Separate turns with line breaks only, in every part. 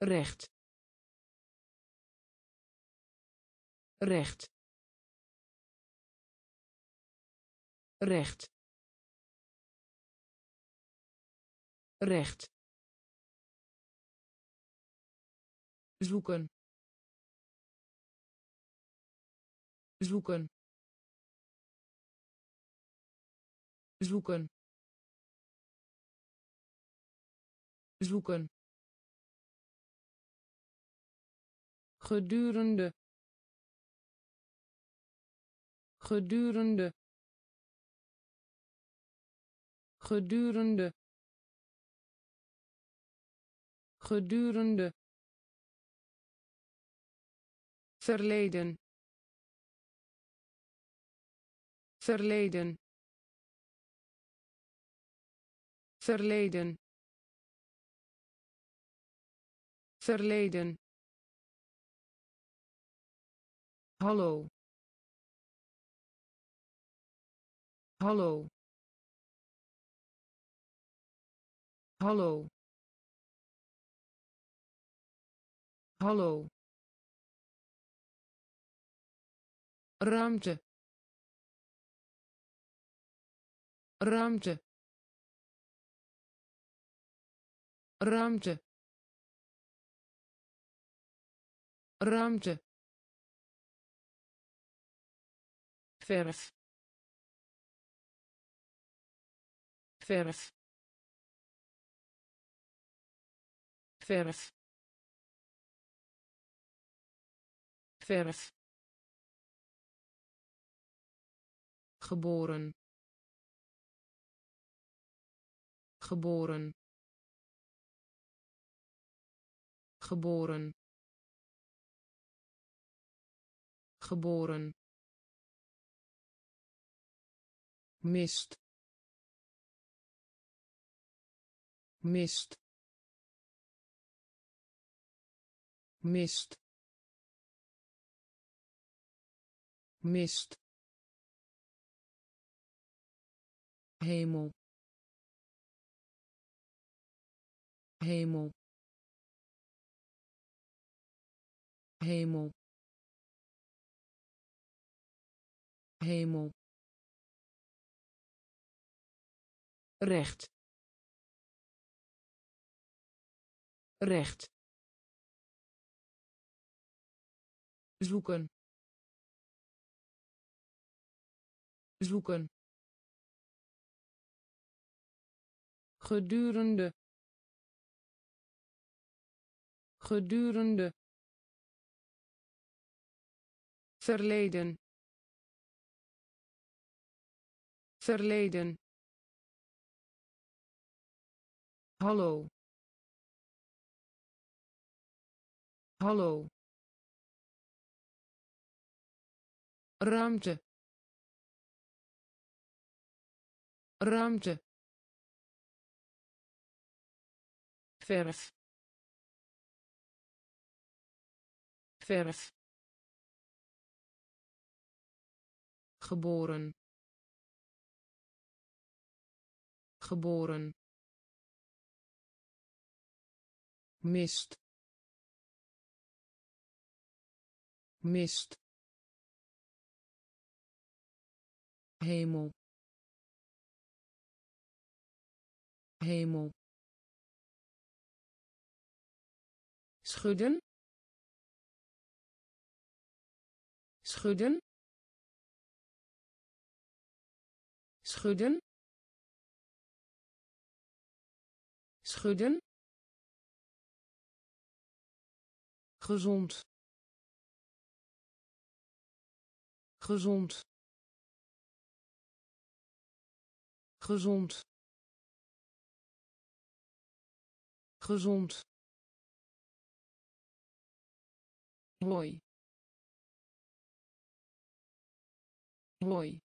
recht. Recht. Recht. Recht. Zoeken. Zoeken. Zoeken. Zoeken gedurende gedurende gedurende gedurende. Verleden. Verleden. Verleden. Verleden hallo. Hallo. Hallo. Hallo. Ruimte. Ruimte. Ruimte. Ruimte verf. Verf. Verf. Verf. Geboren. Geboren. Geboren. Geboren mist. Mist. Mist. Mist. Hemel. Hemel. Hemel. Hemel recht. Recht. Zoeken. Zoeken. Gedurende. Gedurende. Verleden. Verleden hallo. Hallo. Ruimte. Ruimte. Verf. Verf. Geboren. Geboren mist. Mist. Hemel. Hemel. Schudden. Schudden. Schudden. Schudden gezond. Gezond. Gezond. Gezond. Mooi. Mooi.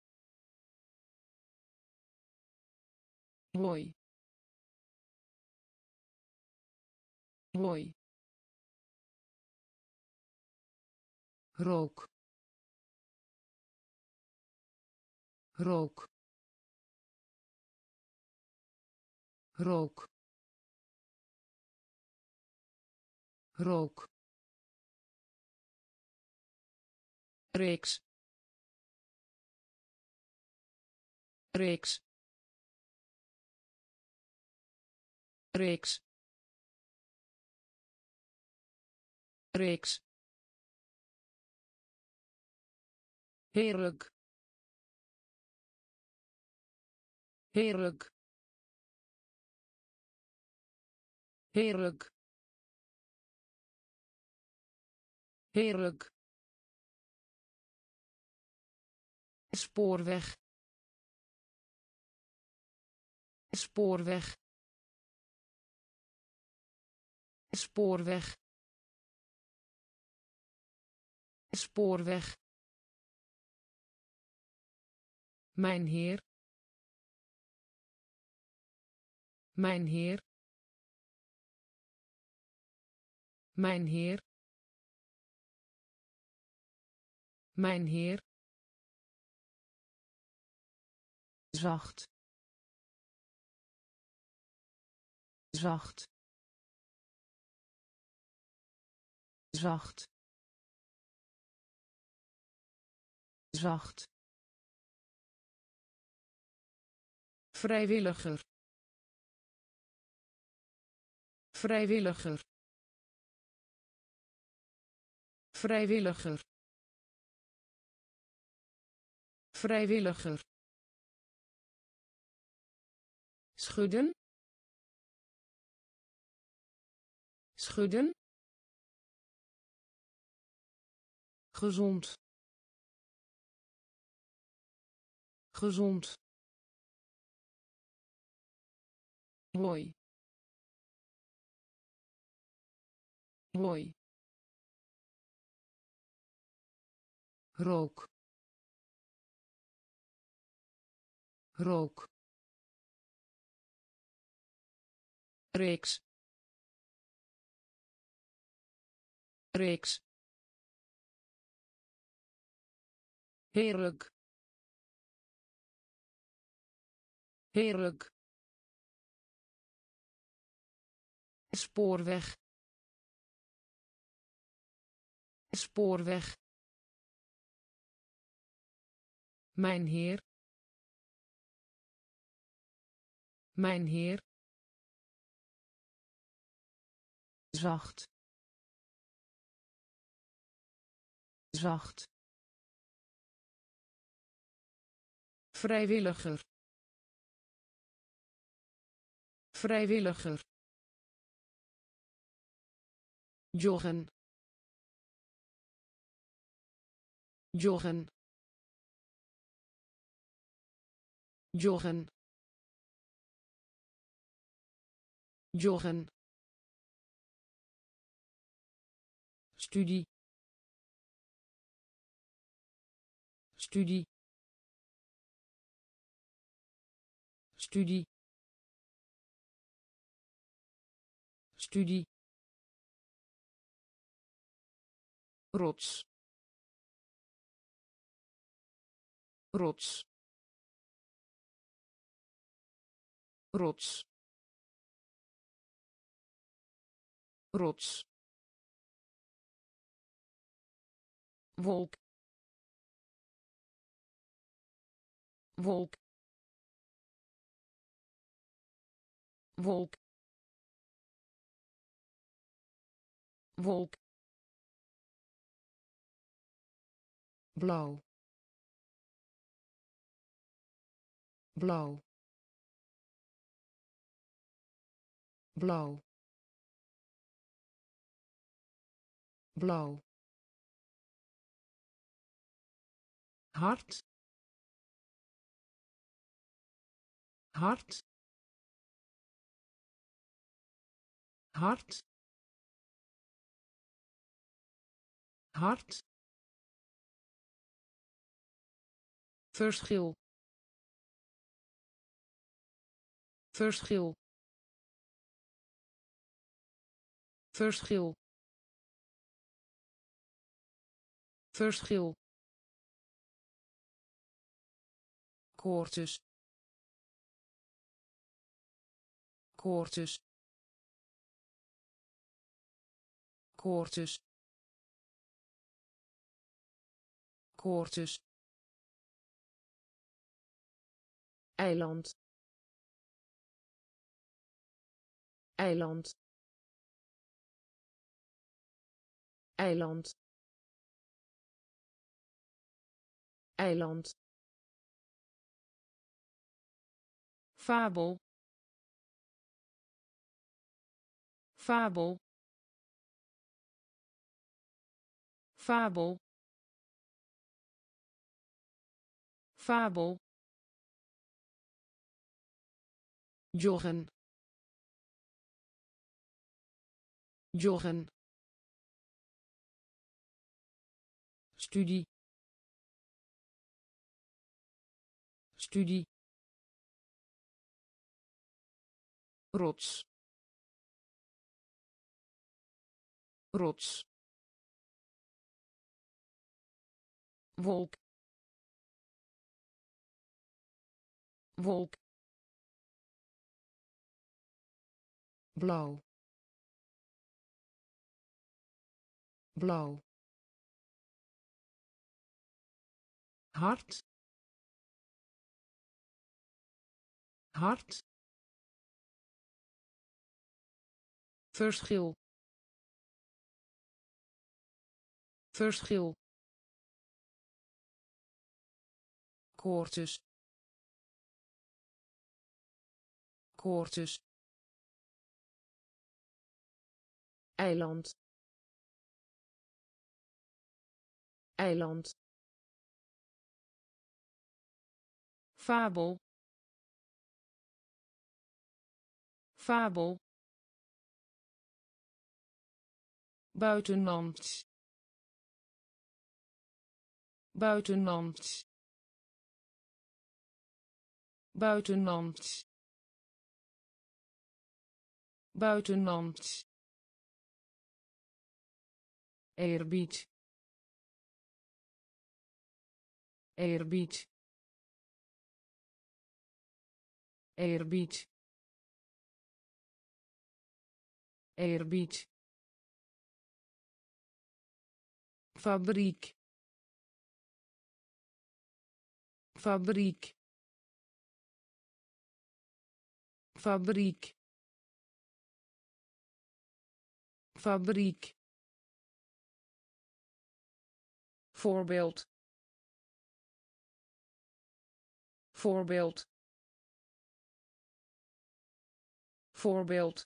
Mooi. Mooi rook. Rook. Rook. Rook. Reeks. Reeks. Reeks. Reeks heerlijk. Heerlijk. Heerlijk. Heerlijk. Spoorweg. Spoorweg. Spoorweg. Spoorweg mijn heer. Mijn heer. Mijn heer. Mijn heer. Zacht. Zacht. Zacht. Zacht vrijwilliger. Vrijwilliger. Vrijwilliger. Vrijwilliger. Schudden. Schudden. Gezond. Gezond mooi. Mooi. Rook. Rook. Reeks. Reeks. Heerlijk. Heerlijk spoorweg spoorweg mijn heer mijn heer zacht. Zacht. Vrijwilliger. Vrijwilliger joggen. Joggen. Joggen. Joggen. Studie. Studie. Studie. Studie rots. Rots. Rots. Rots. Wolk. Wolk. Wolk. Wolk blauw. Blauw. Blauw. Blauw. Hart hart hart hart verschil. Verschil. Verschil. Verschil. Koortjes. Koortjes. Koortjes. Koortjes eiland. Eiland. Eiland. Eiland. Fabel. Fabel. Fabel. Fabel joggen. Joggen. Studie. Studie. Rots. Rots. Wolk. Wolk blauw. Blauw. Hart hart verschil. Verschil. Koortjes. Koortjes eiland. Eiland. Fabel. Fabel. Buitenland. Buitenland. Buitenland. Buitenland eerbied eerbied eerbied eerbied fabriek. Fabriek. Fabriek. Fabriek voorbeeld. Voorbeeld. Voorbeeld.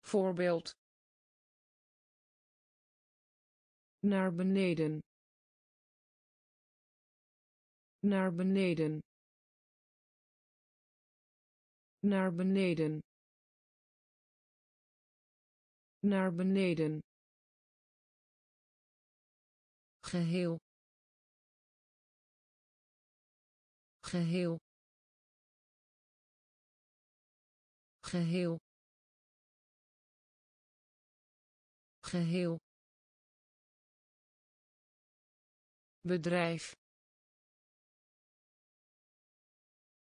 Voorbeeld. Naar beneden. Naar beneden. Naar beneden. Naar beneden geheel. Geheel. Geheel. Geheel. Bedrijf.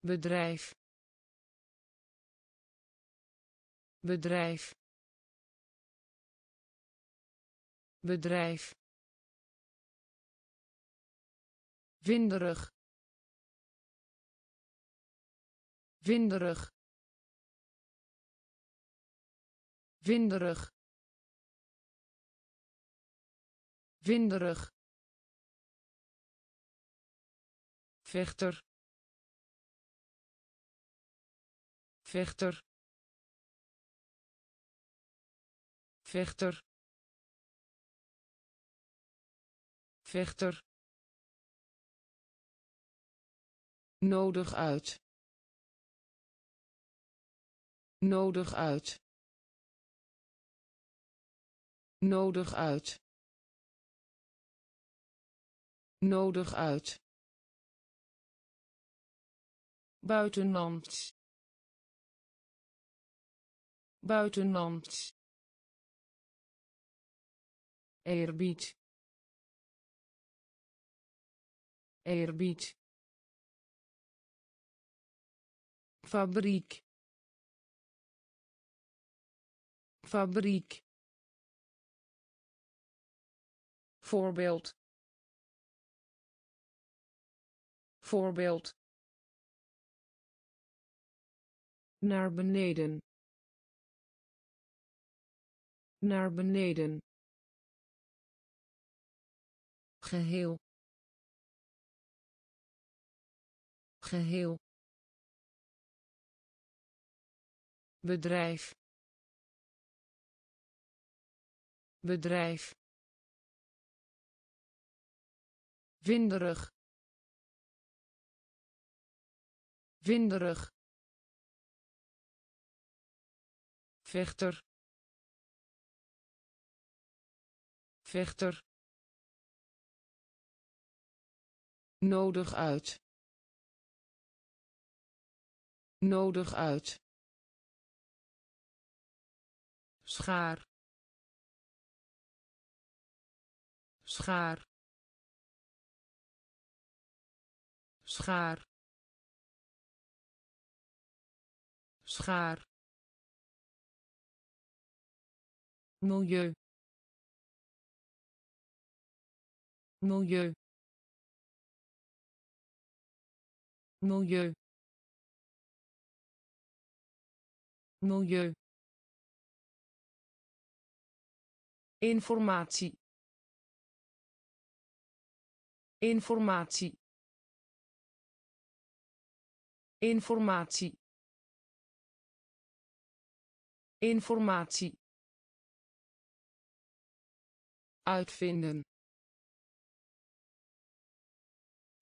Bedrijf. Bedrijf. Bedrijf winderig winderig winderig winderig vechter. Vechter. Vechter. Vechter nodig uit. Nodig uit. Nodig uit. Nodig uit. Buitenland buitenland eerbied. Eerbied fabriek. Fabriek. Voorbeeld. Voorbeeld. Naar beneden. Naar beneden. Geheel. Geheel bedrijf. Bedrijf. Winderig winderig vechter. Vechter. Nodig uit. Nodig uit schaar. Schaar. Schaar. Schaar. Milieu. Milieu. Milieu. Milieu informatie. Informatie. Informatie. Informatie. Uitvinden.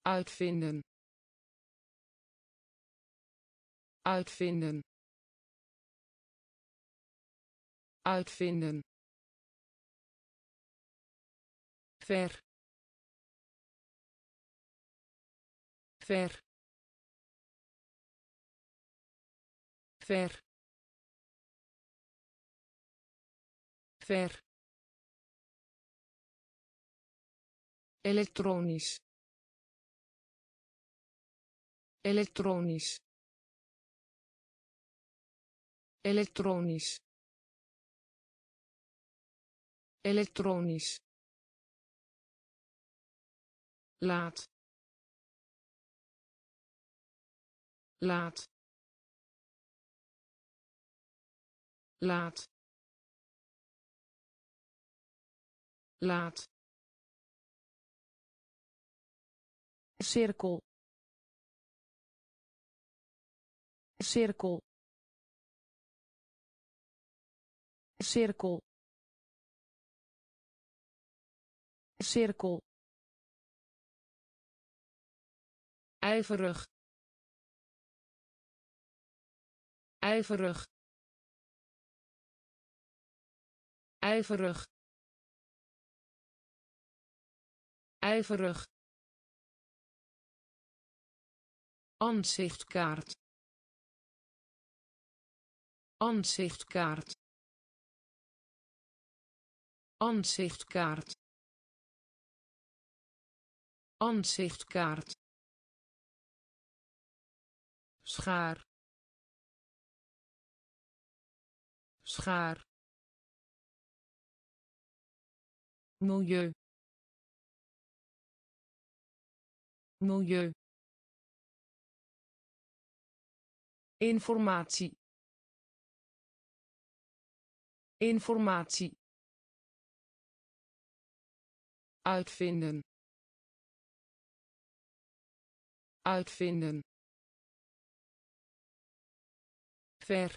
Uitvinden. Uitvinden. Uitvinden ver. Ver. Ver. Ver. Elektronisch. Elektronisch. Elektronisch. Elektronisch laat. Laat. Laat. Laat. Cirkel. Cirkel. Cirkel. Cirkel ijverig ijverig ijverig ijverig Ansichtkaart. Ansichtkaart. Ansichtkaart. Ansichtkaart. Schaar. Schaar. Milieu. Milieu. informatie informatie uitvinden uitvinden ver.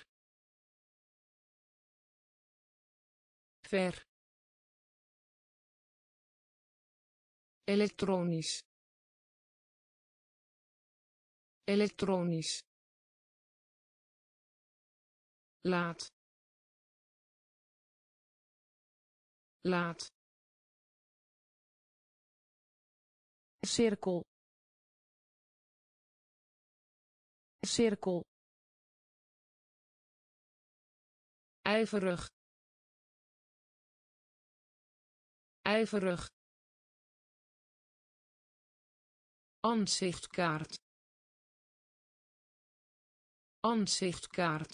Ver. Elektronisch. Elektronisch. Laat. Laat. Cirkel. Cirkel ijverig. Ijverig. Ansichtkaart ansichtkaart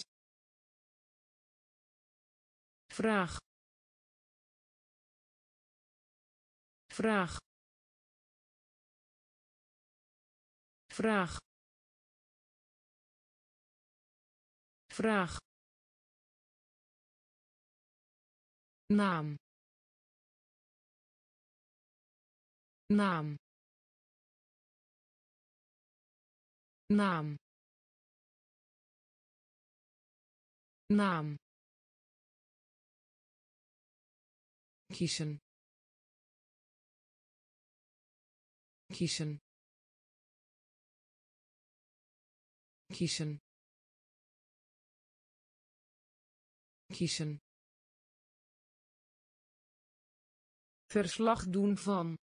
vraag. Vraag. Vraag. Vraag naam. Naam. Naam. Naam. Kiezen. Kiezen. Kiezen. Kiezen verslag doen van.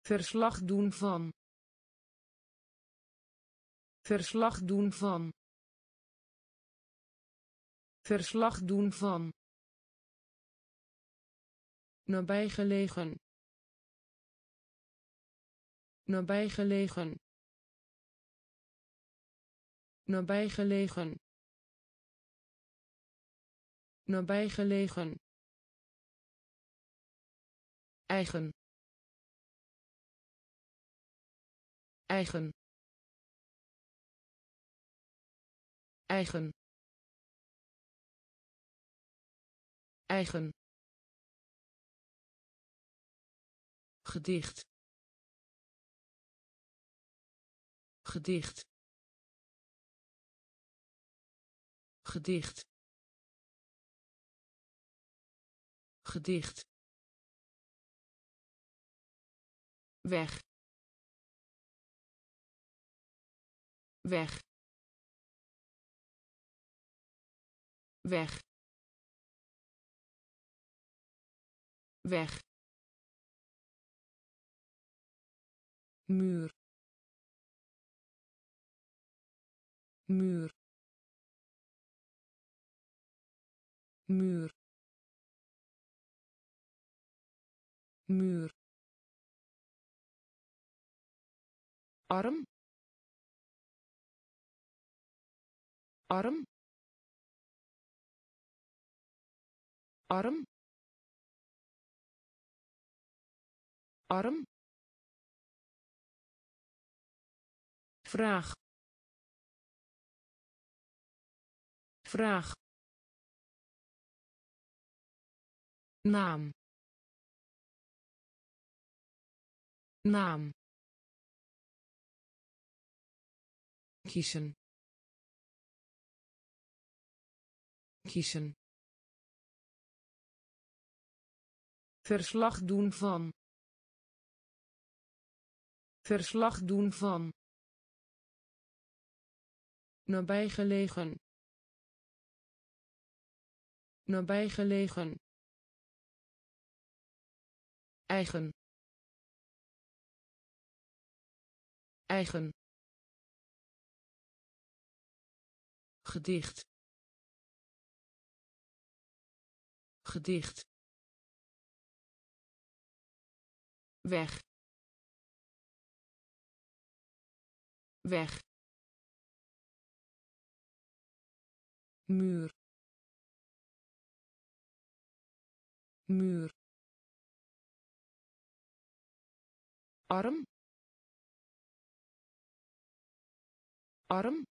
Verslag doen van. Verslag doen van. Verslag doen van. Nabijgelegen. Nabijgelegen. Nabijgelegen. Nabijgelegen eigen. Eigen. Eigen. Eigen. Gedicht. Gedicht. Gedicht. Gedicht weg. Weg. Weg. Weg. Muur. Muur. Muur. Muur arm. Arm. Arm. Arm. Vraag. Vraag. Naam. Naam kiezen. Kiezen. Verslag doen van. Verslag doen van. Nabijgelegen. Nabijgelegen. Eigen. Eigen gedicht. Gedicht. Weg. Weg. Muur. Muur. Arm. Arm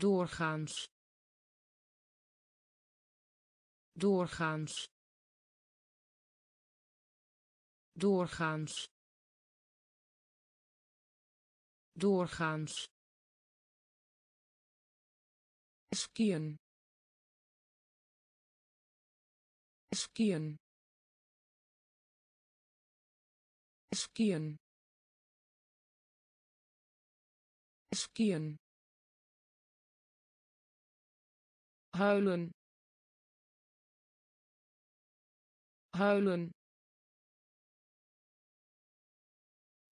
doorgaans. Doorgaans. Doorgaans. Doorgaans. Skiën. Skiën. Skiën. Skiën huilen. Huilen.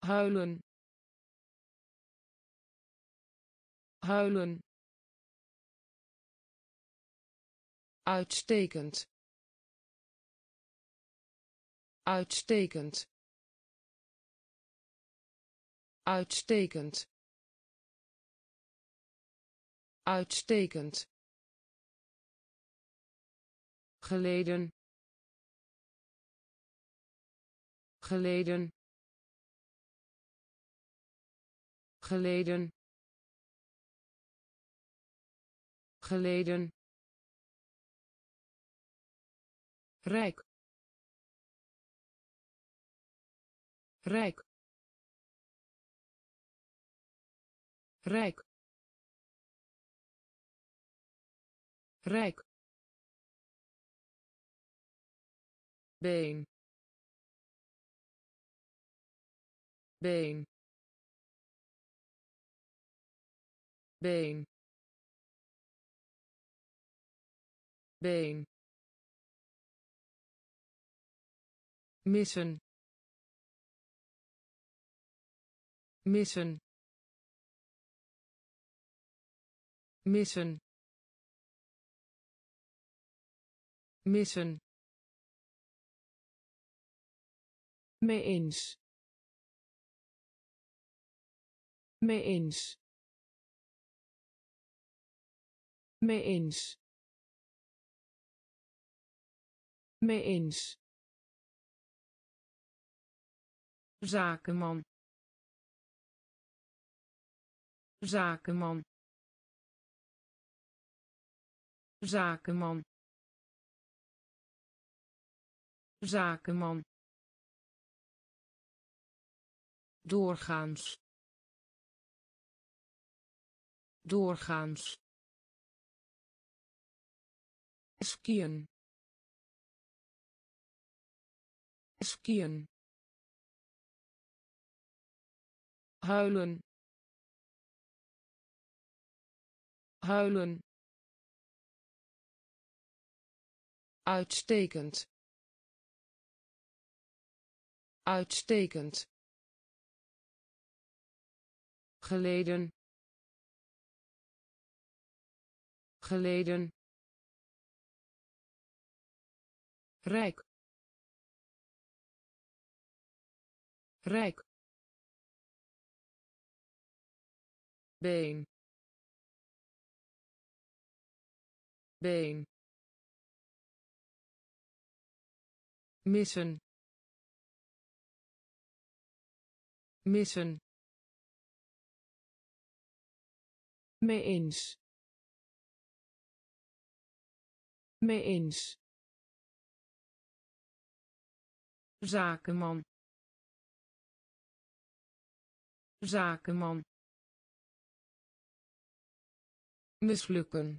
Huilen. Huilen. Uitstekend. Uitstekend. Uitstekend. Uitstekend geleden. Geleden. Geleden. Geleden. Rijk. Rijk. Rijk. Rijk been. Been. Been. Been. Missen. Missen. Missen. Missen mee eens. Mee eens. Mee eens. Mee eens. Zakenman. Zakenman. Zakenman. Zakenman doorgaans. Doorgaans. Skiën. Skiën. Huilen. Huilen. Uitstekend. Uitstekend geleden. Geleden. Rijk. Rijk. Been. Been. Missen. Missen mee eens. Mee eens. Zakenman. Zakenman. Mislukken.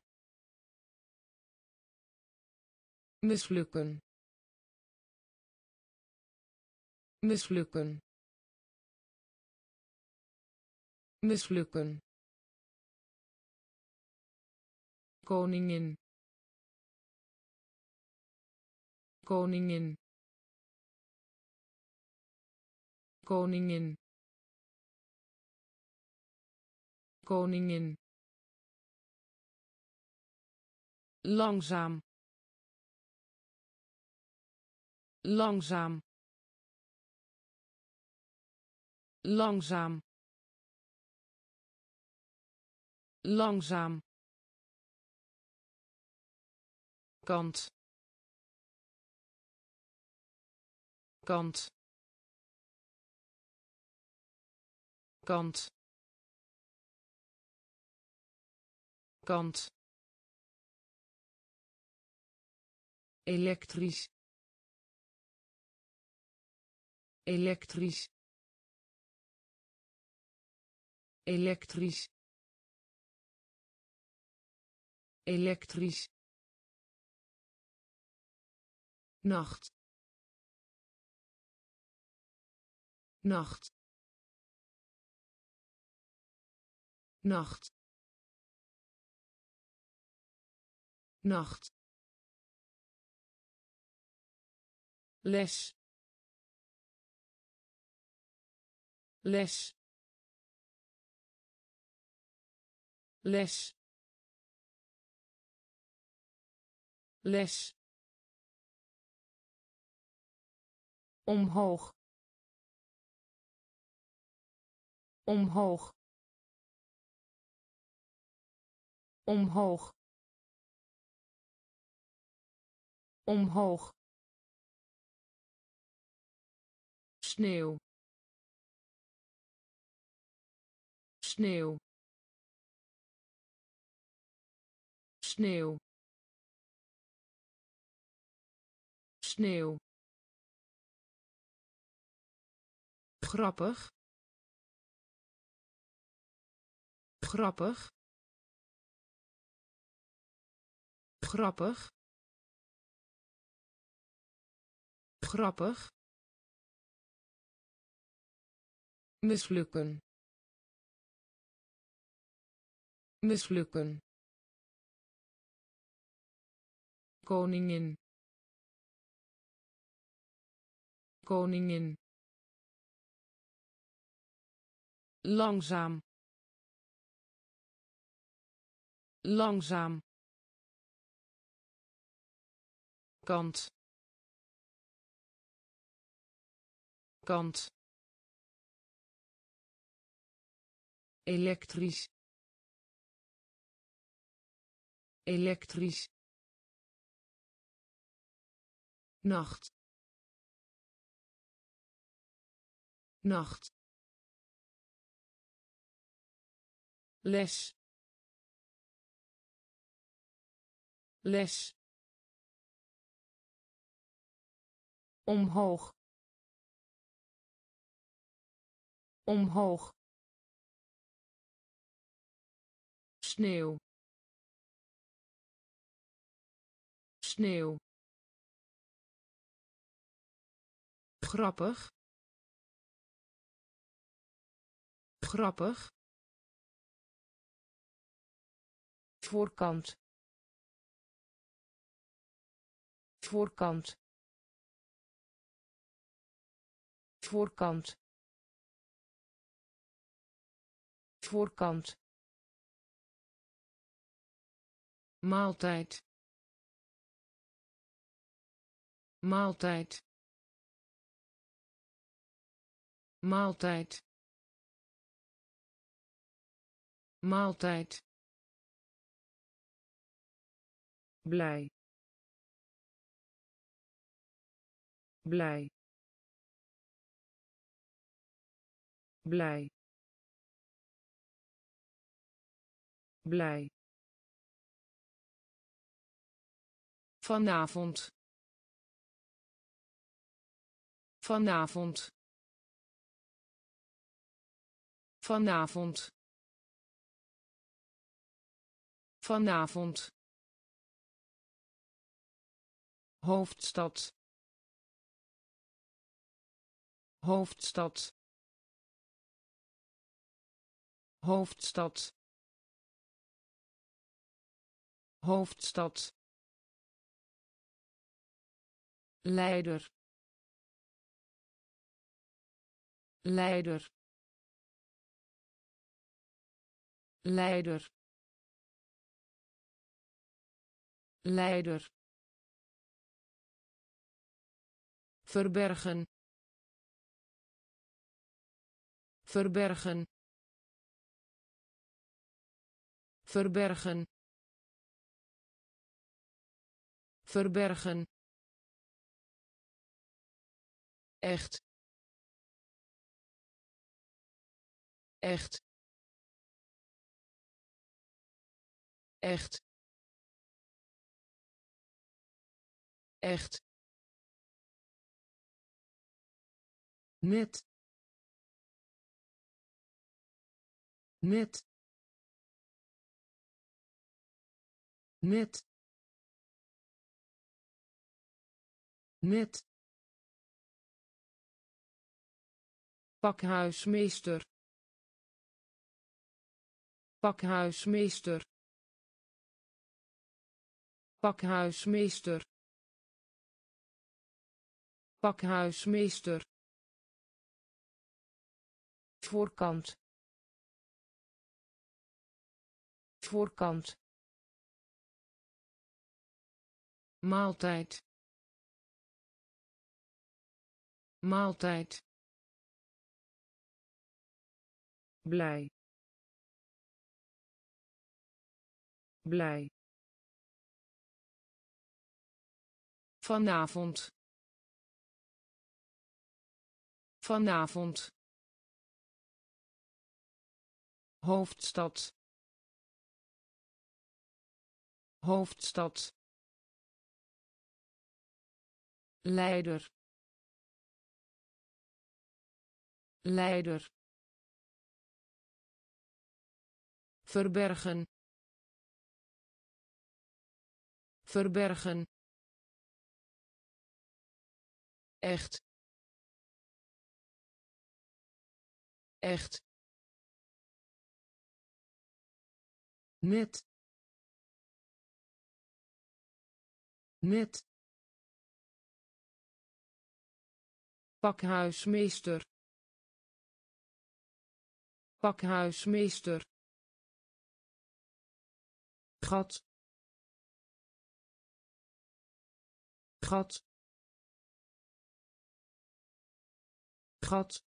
Mislukken. Mislukken. Mislukken koningin. Koningin. Koningin. Koningin. Langzaam. Langzaam. Langzaam. Langzaam kant. Kant. Kant. Kant. Elektrisch. Elektrisch. Elektrisch. Elektrisch nacht. Nacht. Nacht. Nacht. Les. Les. Les. Les omhoog. Omhoog. Omhoog. Omhoog. Sneeuw. Sneeuw. Sneeuw. Sneeuw grappig. Grappig. Grappig. Grappig. Mislukken. Mislukken. Koningin. Koningin langzaam. Langzaam. Kant. Kant. Elektrisch. Elektrisch. Nacht. Nacht les. Les. Omhoog. Omhoog. Sneeuw. Sneeuw. Grappig. Grappig voorkant. Voorkant. Voorkant. Voorkant. Maaltijd. Maaltijd. Maaltijd. Maaltijd blij. Blij. Blij. Blij. Vanavond. Vanavond. Vanavond. Vanavond hoofdstad. Hoofdstad. Hoofdstad. Hoofdstad. Leider. Leider. Leider. Leider verbergen verbergen verbergen verbergen. Echt. Echt. Echt. Echt net net net net pakhuismeester. Pakhuismeester. Pakhuismeester. Pakhuismeester voorkant. Voorkant. Maaltijd. Maaltijd. Blij. Blij. Vanavond. Vanavond hoofdstad. Hoofdstad. Leider. Leider. Verbergen. Verbergen. Echt. Echt net net pakhuismeester. Pakhuismeester. Gat. Gat. Gat.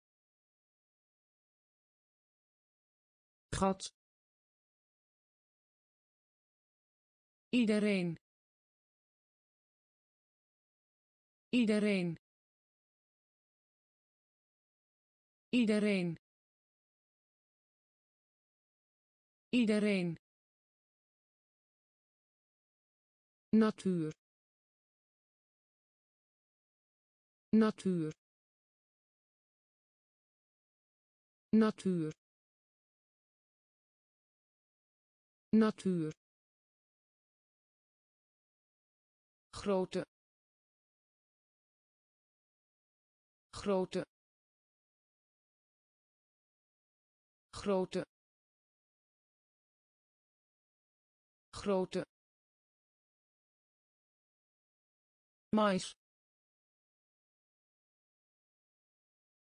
Gat iedereen. Iedereen. Iedereen. Iedereen. Natuur. Natuur. Natuur. Natuur grote. Grote. Grote. Grote. Mais.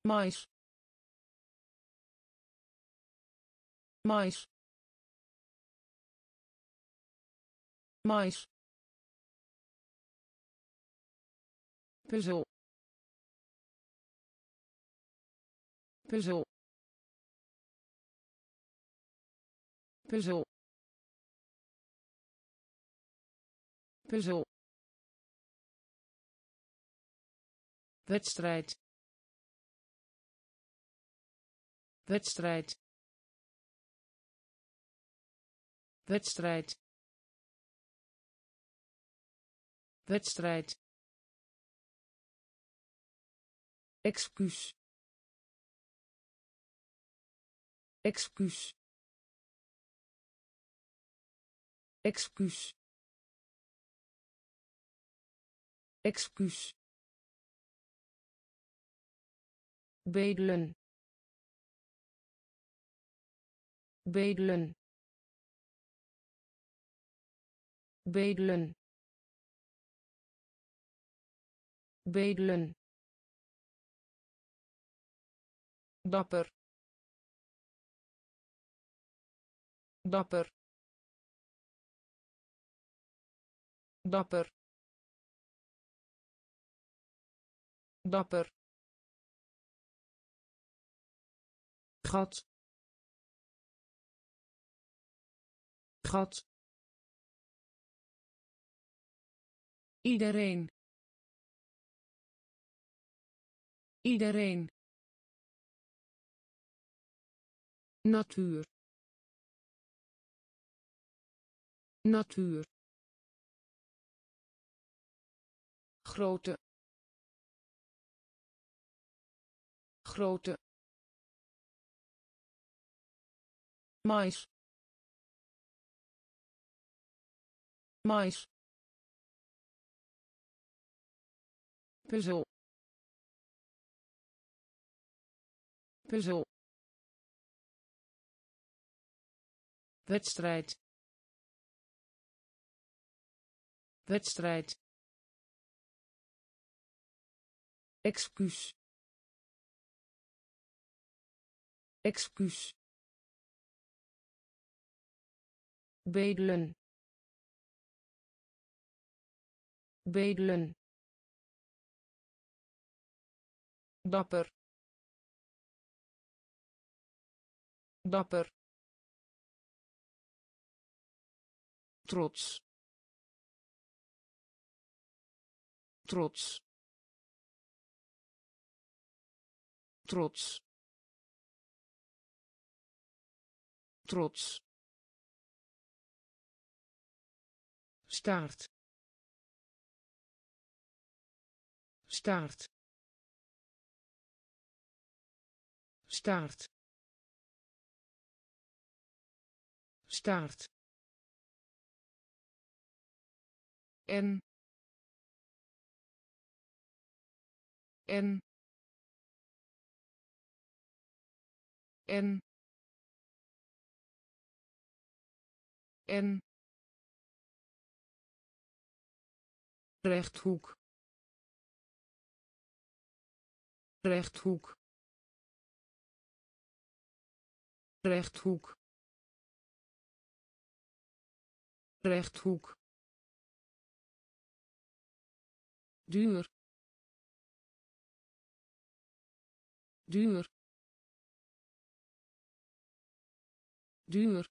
Mais. Mais. Mais puzzel. Puzzel. Puzzel. Puzzel. Wedstrijd. Wedstrijd. Wedstrijd. Wedstrijd excuus. Excuus. Excuus. Excuus. Bedelen. Bedelen. Bedelen. Bedelen dapper. Dapper. Dapper. Dapper. Gat. Gat. Iedereen. Iedereen natuur. Natuur. Grote. Grote. Mais. Mais. Puzzel puzzel wedstrijd wedstrijd excuus excuus bedelen bedelen dapper dapper trots. Trots. Trots. Trots. Staart. Staart. Staart. Staart en en en en. Rechthoek. Rechthoek. Rechthoek. Rechthoek duur. Duur. Duur.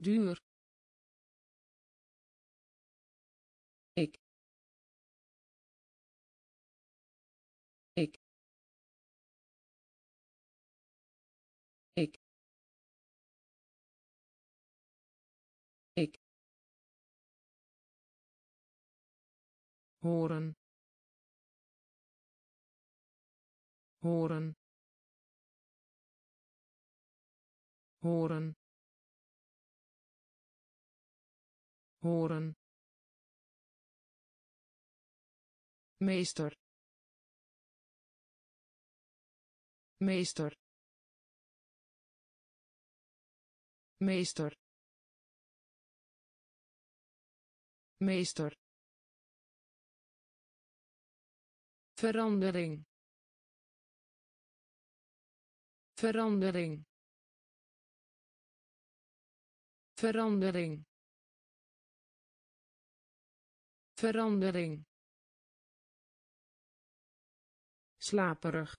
Duur horen. Horen. Horen. Horen. Meester. Meester. Meester. Meester verandering. Verandering. Verandering. Verandering. Slaperig.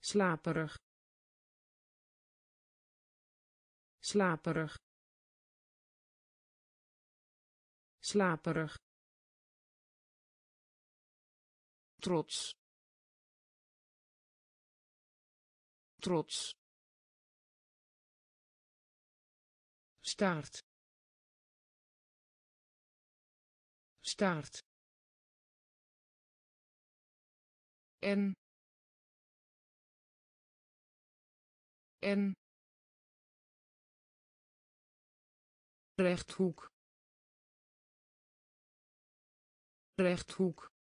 Slaperig. Slaperig. Slaperig trots. Trots. Staart. Staart. En. En. Rechthoek. Rechthoek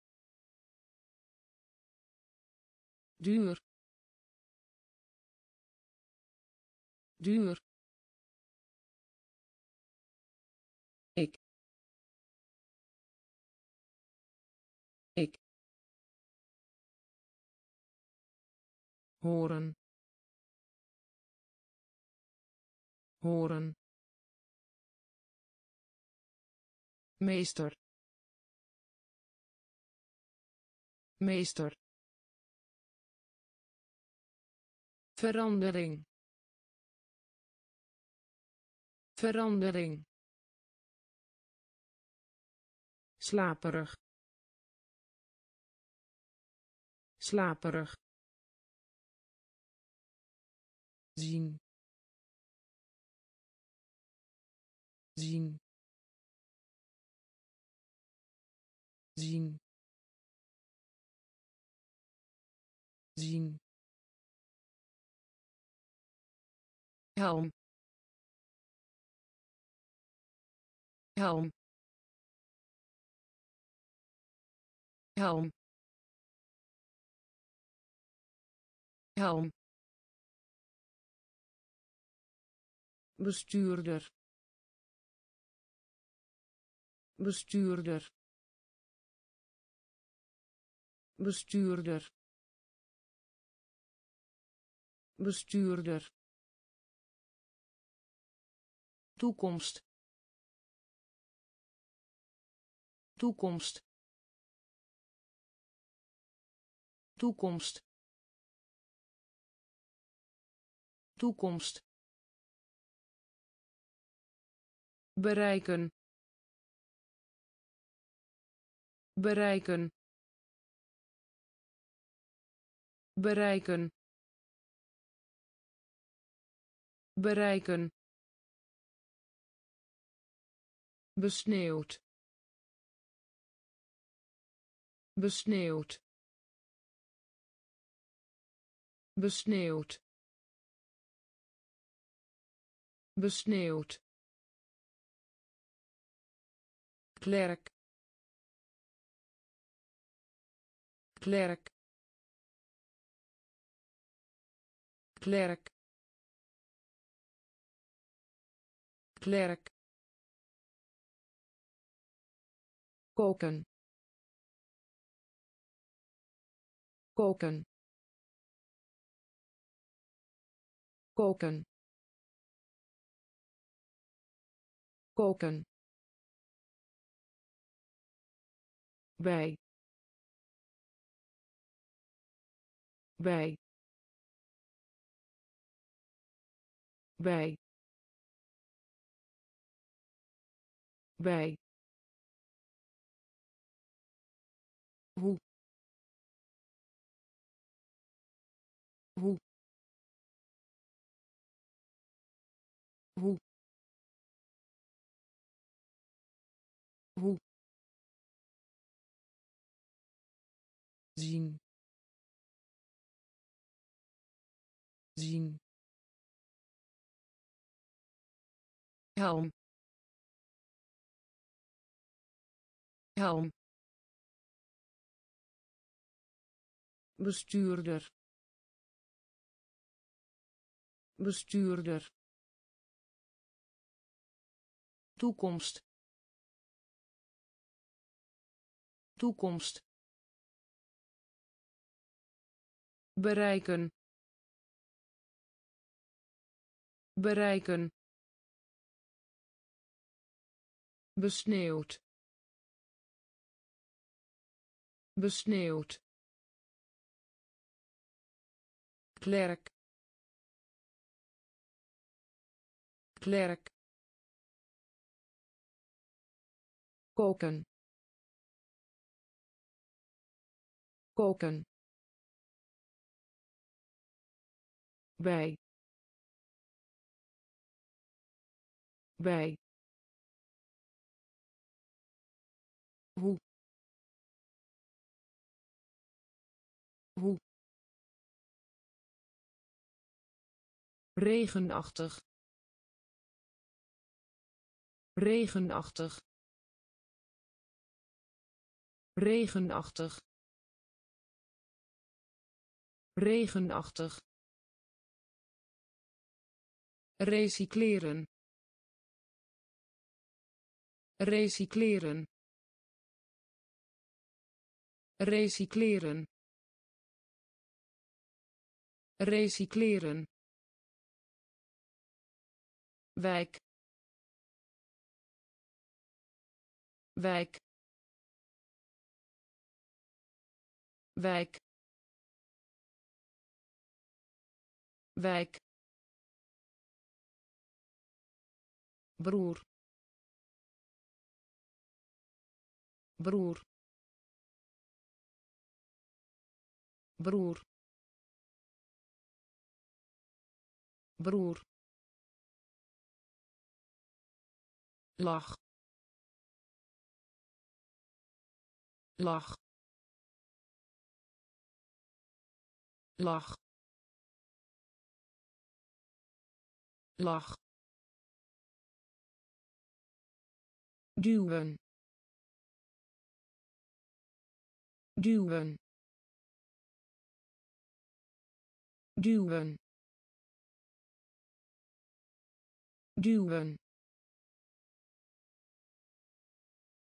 duur. Duur. Ik. Ik. Horen. Horen. Meester. Meester verandering. Verandering. Slaperig. Slaperig. Zien. Zien. Zien. Zien helm. Helm. Helm. Helm. Bestuurder. Bestuurder. Bestuurder. Bestuurder toekomst. Toekomst. Toekomst. Toekomst. Bereiken. Bereiken. Bereiken. Bereiken besneeuwd. Besneeuwd. Besneeuwd. Besneeuwd. Klerk. Klerk. Klerk. Klerk koken. Koken. Koken. Koken. Bij. Bij. Bij. Bij hoe hoe hoe hoe. Zien. Zien. Helm. Helm bestuurder. Bestuurder. Toekomst. Toekomst. Bereiken. Bereiken. Besneeuwd. Besneeuwd klerk. Klerk. Koken. Koken. Bij. Bij. Hoe. Hoe regenachtig. Regenachtig. Regenachtig. Regenachtig. Recycleren. Recycleren. Recycleren. Recycleren wijk. Wijk. Wijk. Wijk. Broer. Broer. Broer. Broer lach. Lach. Lach. Lach. Duwen. Duwen. Duwen. Duwen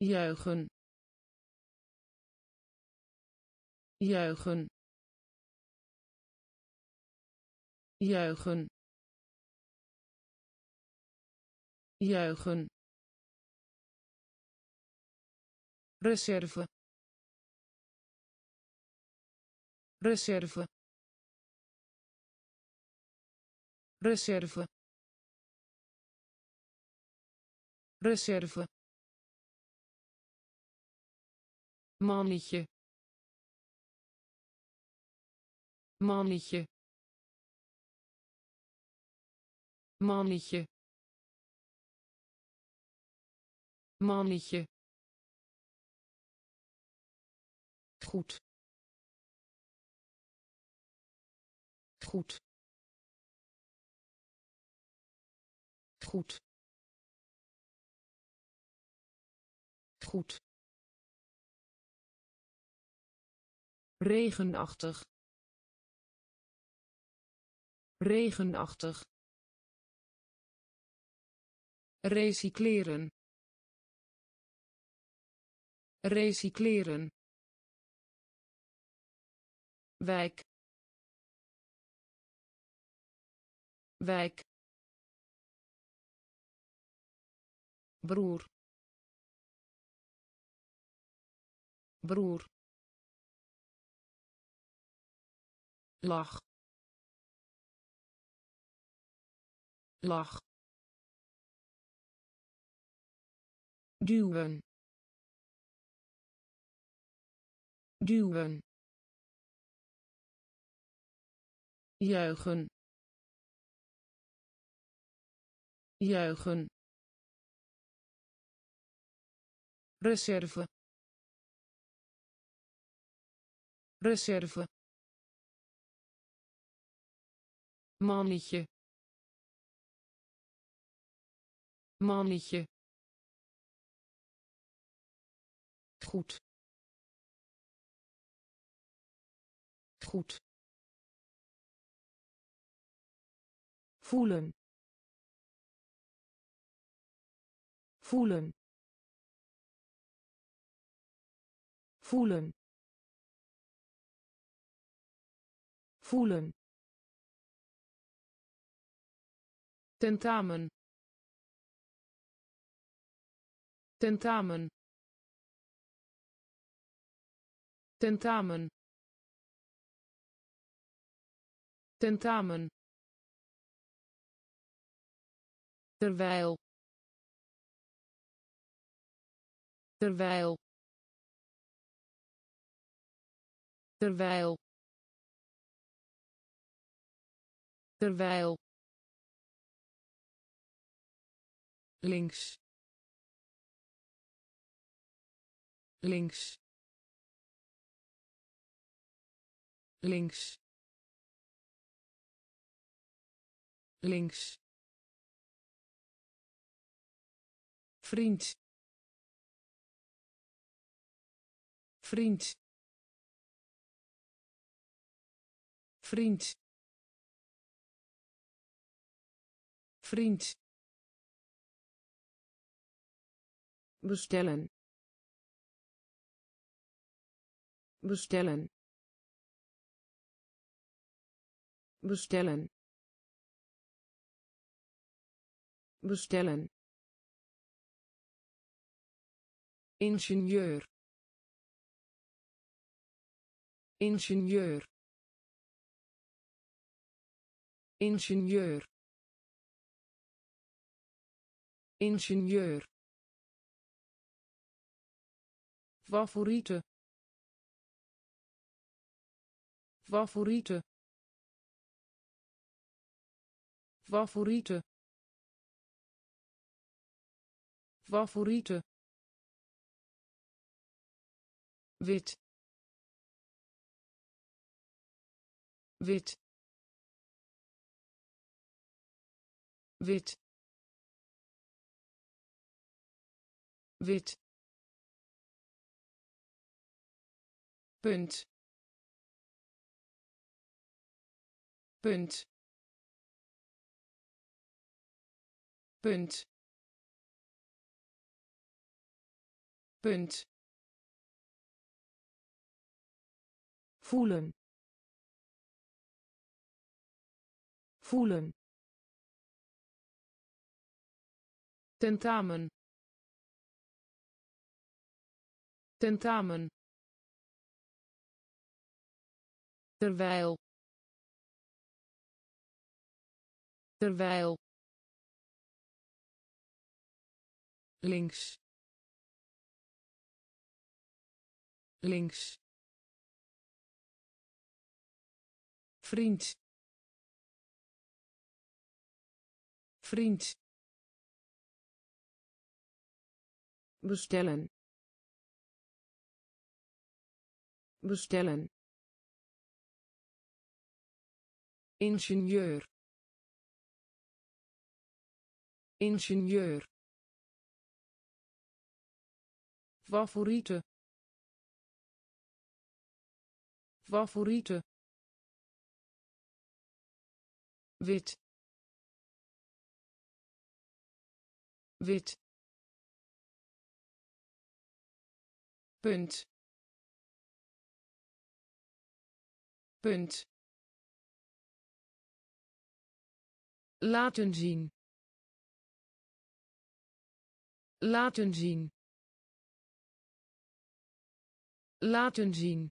juichen. Juichen. Juichen. Juichen. Reserve. Reserve. Reserve. Reserve mannetje mannetje mannetje mannetje. Goed. Goed. Goed. Goed regenachtig. Regenachtig. Recycleren. Recycleren. Wijk. Wijk. Broer. Broer lach. Lach. Duwen. Duwen. Juichen. Juichen. Reserve. Reserve mannetje mannetje goed goed voelen voelen voelen voelen tentamen. Tentamen. Tentamen. Tentamen. Terwijl. Terwijl. Terwijl. Terwijl links. Links. Links. Links. Vriend. Vriend. Vriend. Vriend bestellen. Bestellen. Bestellen. Bestellen. Ingenieur. Ingenieur. Ingenieur. Ingenieur favoriete. Favoriete. Favoriete. Favoriete. Wit. Wit. Wit. Wit punt. Punt. Punt. Punt. Voelen. Voelen. Tentamen. Tentamen terwijl. Terwijl. Links. Links. Vriend. Vriend. Bestellen. Bestellen ingenieur. Ingenieur. Favoriete. Favoriete. Wit. Wit. Punt. Punt laten zien. Laten zien. Laten zien.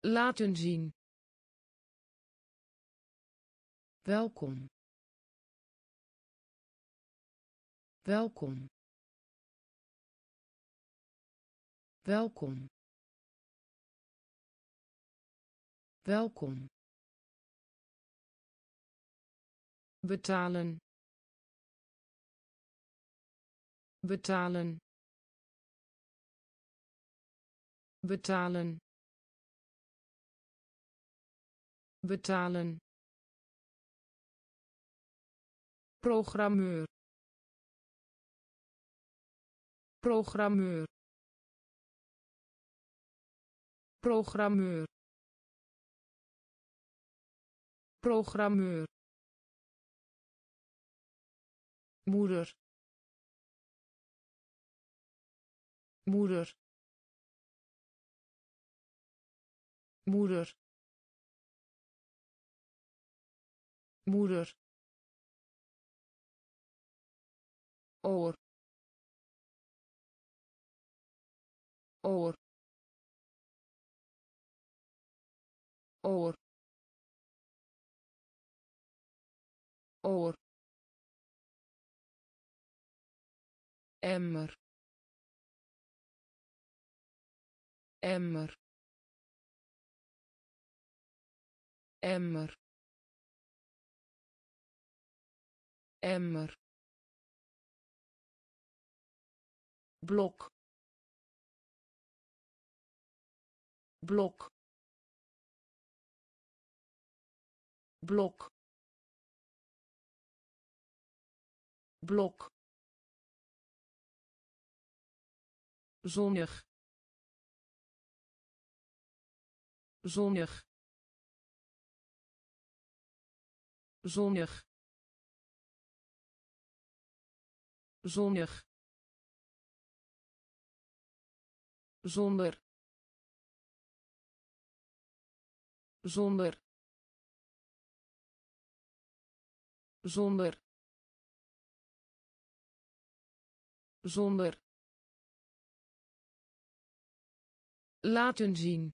Laten zien. Welkom. Welkom. Welkom. Welkom betalen. Betalen. Betalen. Betalen. Programmeur. Programmeur. Programmeur. Programmeur moeder. Moeder. Moeder. Moeder. Oor. Oor. Oor. Oor emmer. Emmer. Emmer. Emmer. Blok. Blok. Blok. Blok zonnig. Zonnig. Zonnig. Zonnig. Zonder. Zonder. Zonder. Zonder laten zien.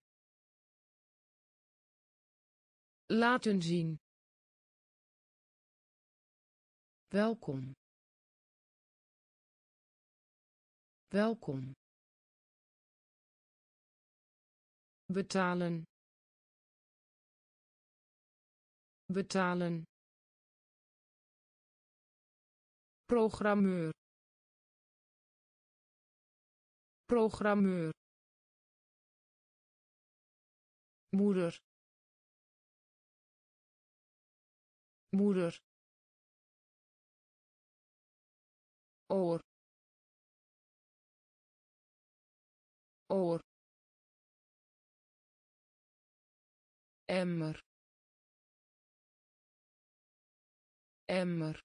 Laten zien. Welkom. Welkom. Betalen. Betalen. Programmeur. Programmeur moeder. Moeder. Oor. Oor. Emmer. Emmer.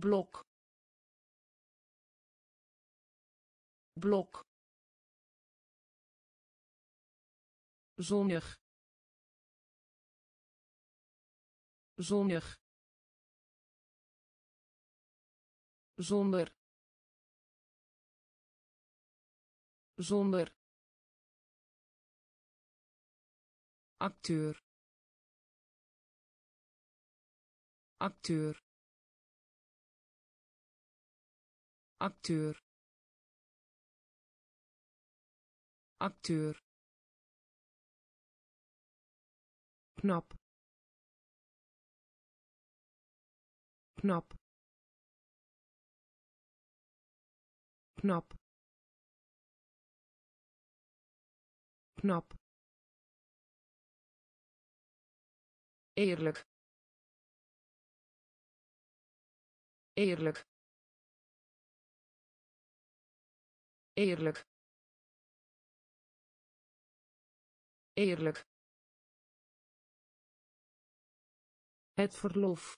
Blok. Blok zonnig. Zonnig. Zonder. Zonder. Acteur. Acteur. Acteur. Acteur knap. Knap. Knap. Knap. Eerlijk. Eerlijk. Eerlijk. Eerlijk het verlof.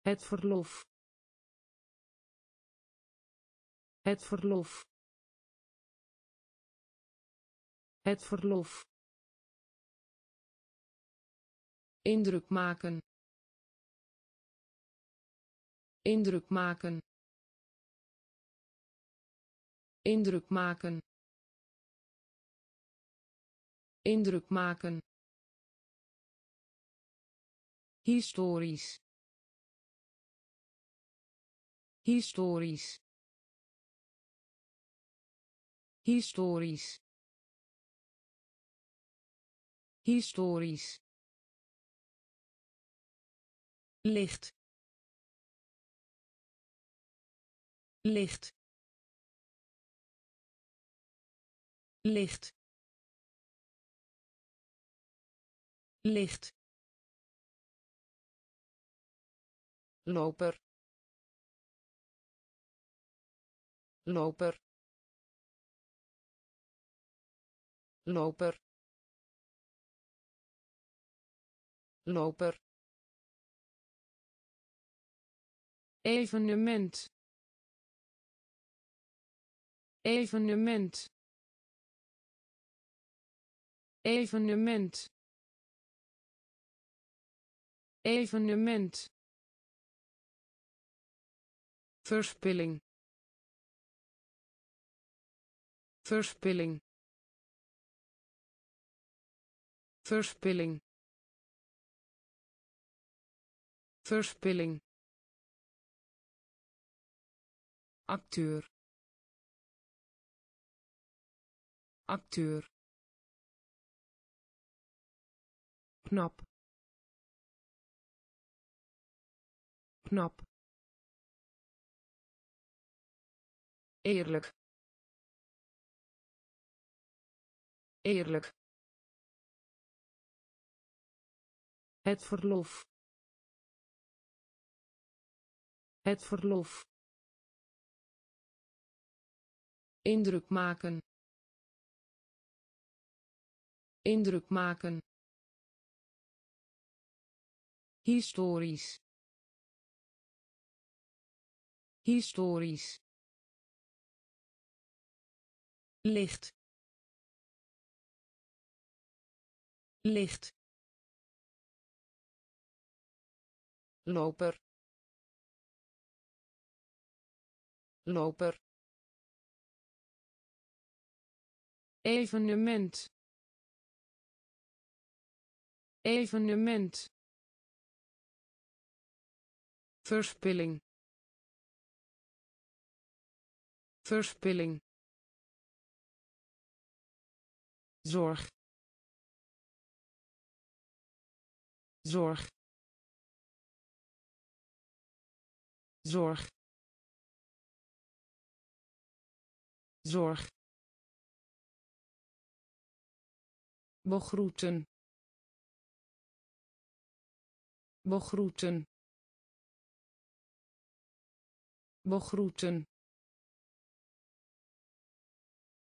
Het verlof. Het verlof. Het verlof. Indruk maken. Indruk maken. Indruk maken. Indruk maken historisch. Historisch. Historisch. Historisch. Licht. Licht. Licht. Licht loper. Loper. Loper. Loper. Evenement. Evenement. Evenement. Evenement verspilling. Verspilling. Verspilling. Verspilling. Acteur. Acteur. Knap. Knap eerlijk. Eerlijk. Het verlof. Het verlof. Indruk maken. Indruk maken. Historisch. Historisch licht. Licht. Loper. Loper. Evenement. Evenement. Verspilling. Verspilling zorg. Zorg. Zorg. Zorg. Begroeten. Begroeten. Begroeten.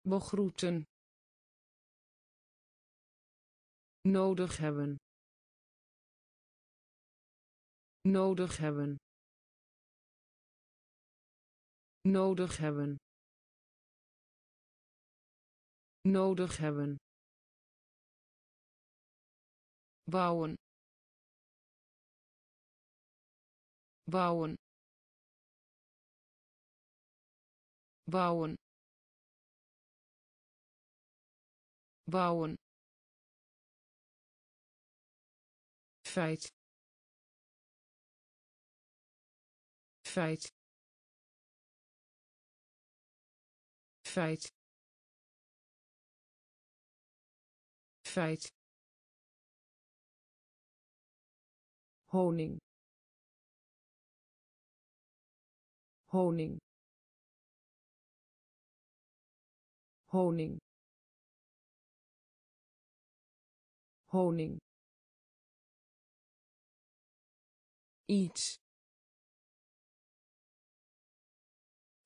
Begroeten nodig hebben. Nodig hebben. Nodig hebben. Nodig hebben. Bouwen. Bouwen. Bouwen. Bouwen feit. Feit. Feit. Feit. Honing. Honing. Honing. Honing iets.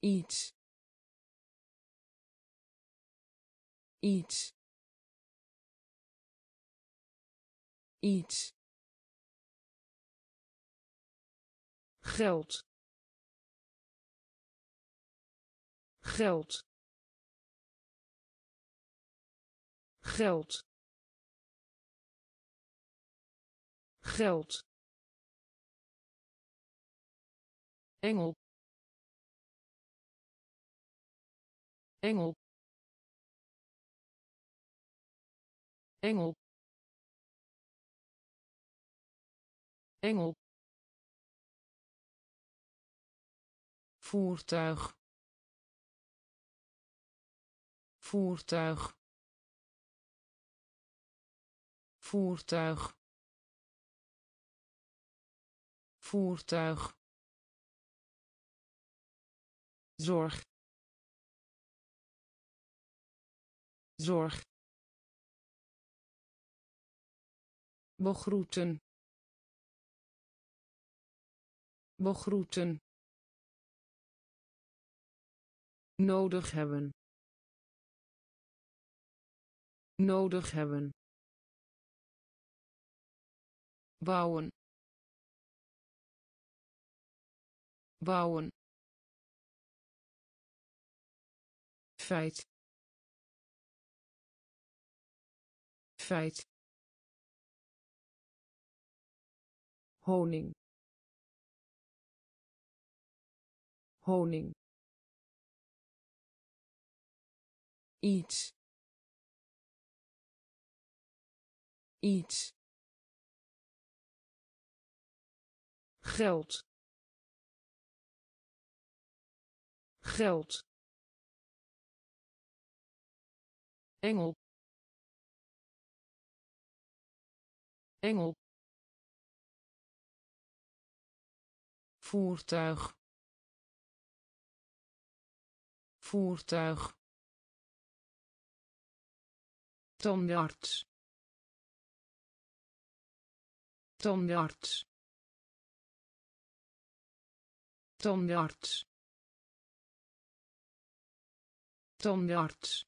Iets. Iets. Iets. Geld. Geld. Geld. Geld engel. Engel. Engel. Engel. Voertuig. Voertuig. Voertuig. Voertuig zorg. Zorg. Begroeten. Begroeten. Nodig hebben. Nodig hebben. Bouwen. Bouwen feit. Feit. Honing. Honing. Iets. Iets. Geld. Geld engel. Engel. Voertuig. Voertuig. Tandarts. Tandarts. Tandarts. Tandarts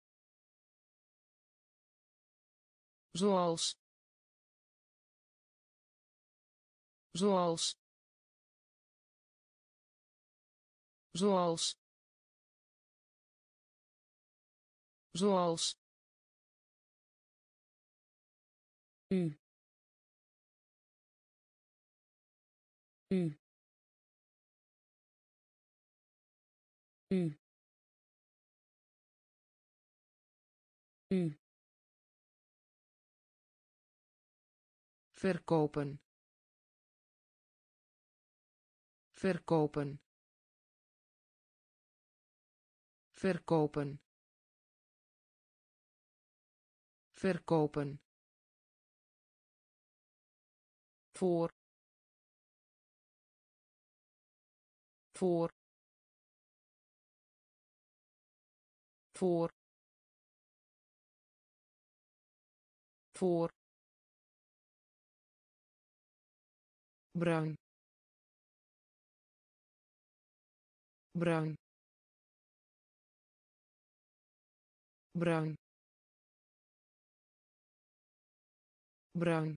zoals zoals zoals zoals. U. U. U. U verkopen. Verkopen. Verkopen. Verkopen. Voor. Voor. Voor. Voor bruin. Bruin. Bruin. Bruin.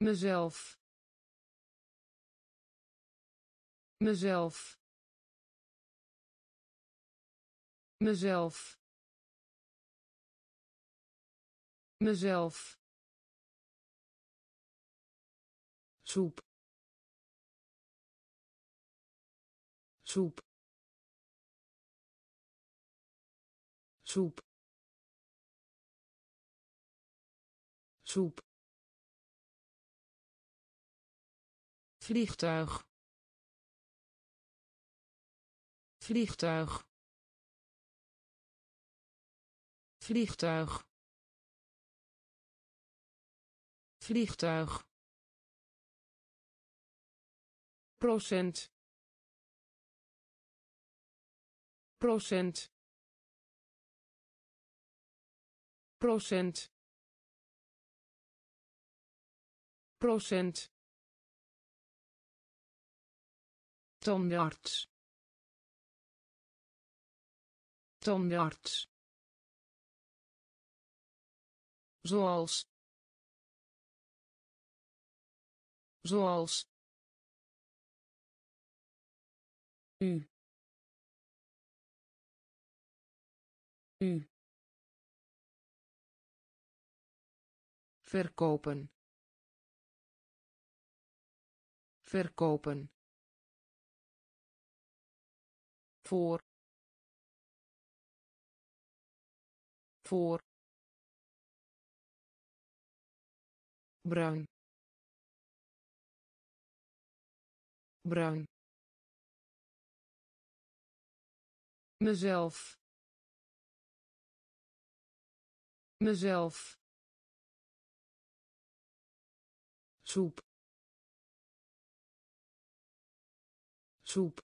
Mezelf. Mezelf. Mezelf. Mezelf soep. Soep. Soep. Soep. Vliegtuig. Vliegtuig. Vliegtuig. Vliegtuig procent procent procent procent. Tandarts tandarts. Zoals zoals u u verkopen. Verkopen. Voor. Voor. Bruin. Bruin mezelf mezelf soep soep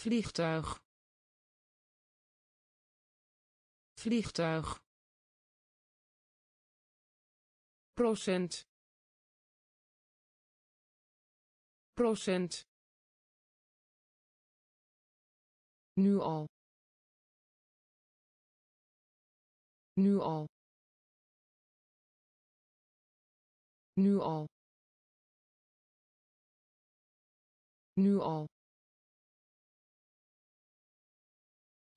vliegtuig vliegtuig procent procent nu al. Nu al. Nu al. Nu al.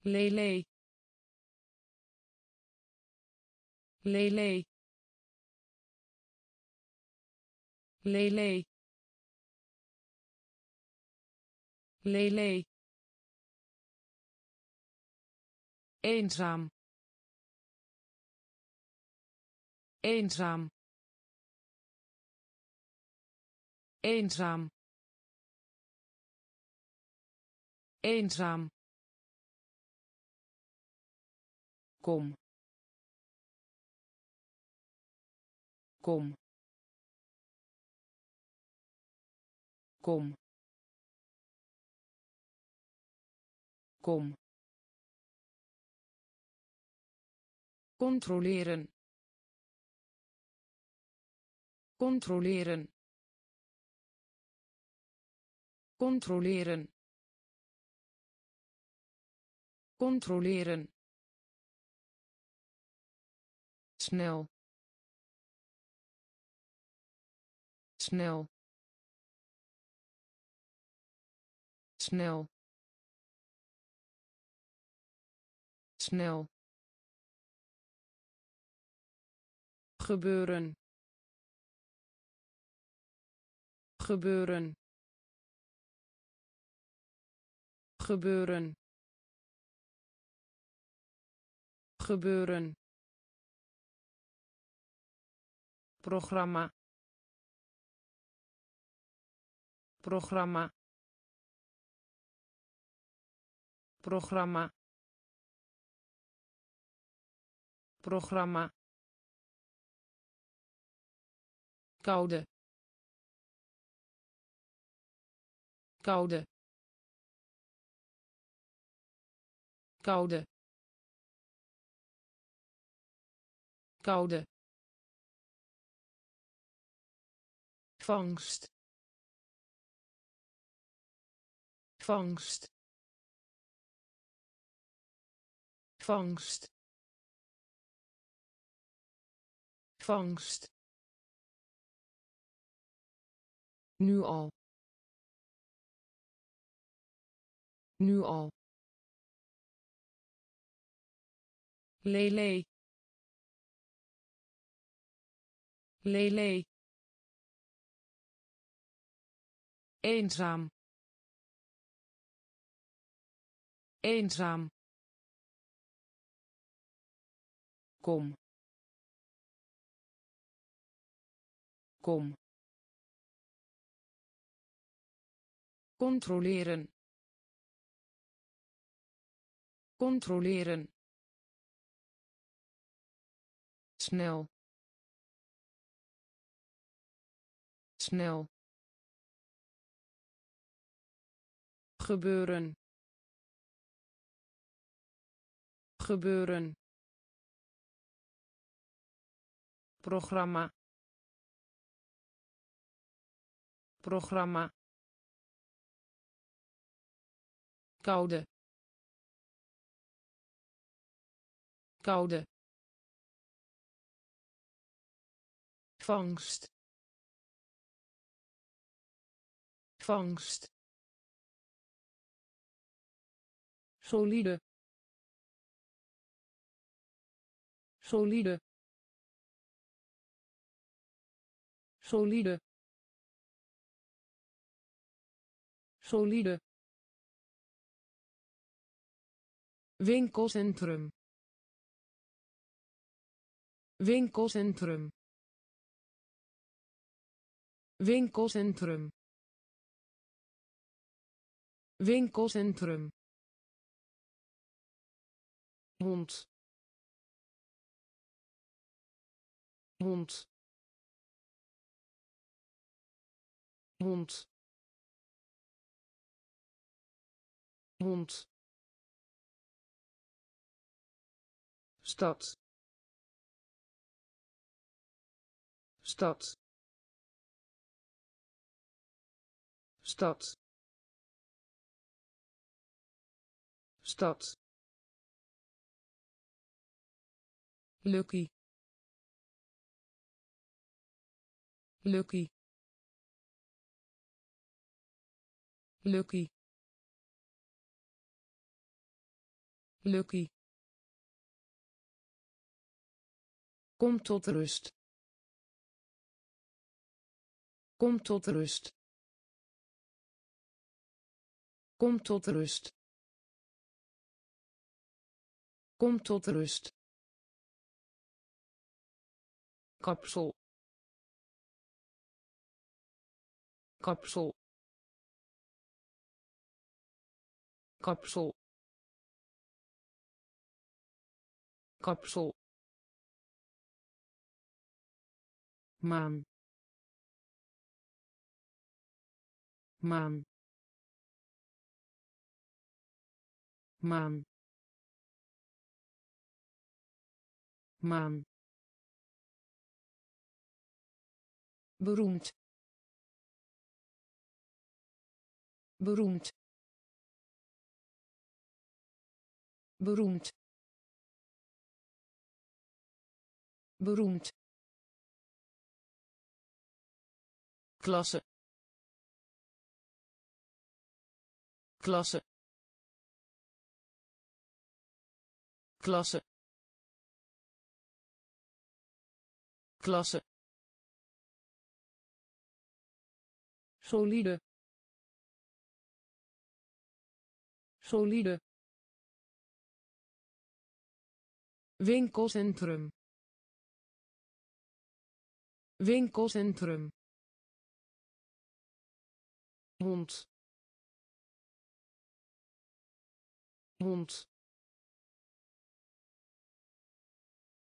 Lele. Lele. Lele. Lele eenzaam. Eenzaam. Eenzaam. Eenzaam. Kom. Kom. Kom. Kom controleren. Controleren. Controleren. Controleren. Snel. Snel. Snel. Snel gebeuren. Gebeuren. Gebeuren. Gebeuren. Programma. Programma. Programma. Programma koude. Koude. Koude. Koude. Vangst. Vangst. Vangst. Vangst nu al. Nu al. Lele. Lele. Eenzaam. Eenzaam. Kom. Kom controleren. Controleren. Snel. Snel. Gebeuren. Gebeuren. Programma. Programma koude. Koude. Vangst. Vangst. Solide. Solide. Solide. Solide winkelcentrum winkelcentrum winkelcentrum winkelcentrum hond. Hond. Hond. Hond stad. Stad. Stad. Stad. Lucky. Lucky. Lucky. Lucky Kom tot rust. Kom tot rust. Kom tot rust. Kom tot rust. kapsel kapsel kapsel kapsel maan maan maan maan beroemd. Beroemd. Beroemd. Beroemd klasse. Klasse. Klasse. Klasse. Solide. Solide. Winkelcentrum. Winkelcentrum hond hond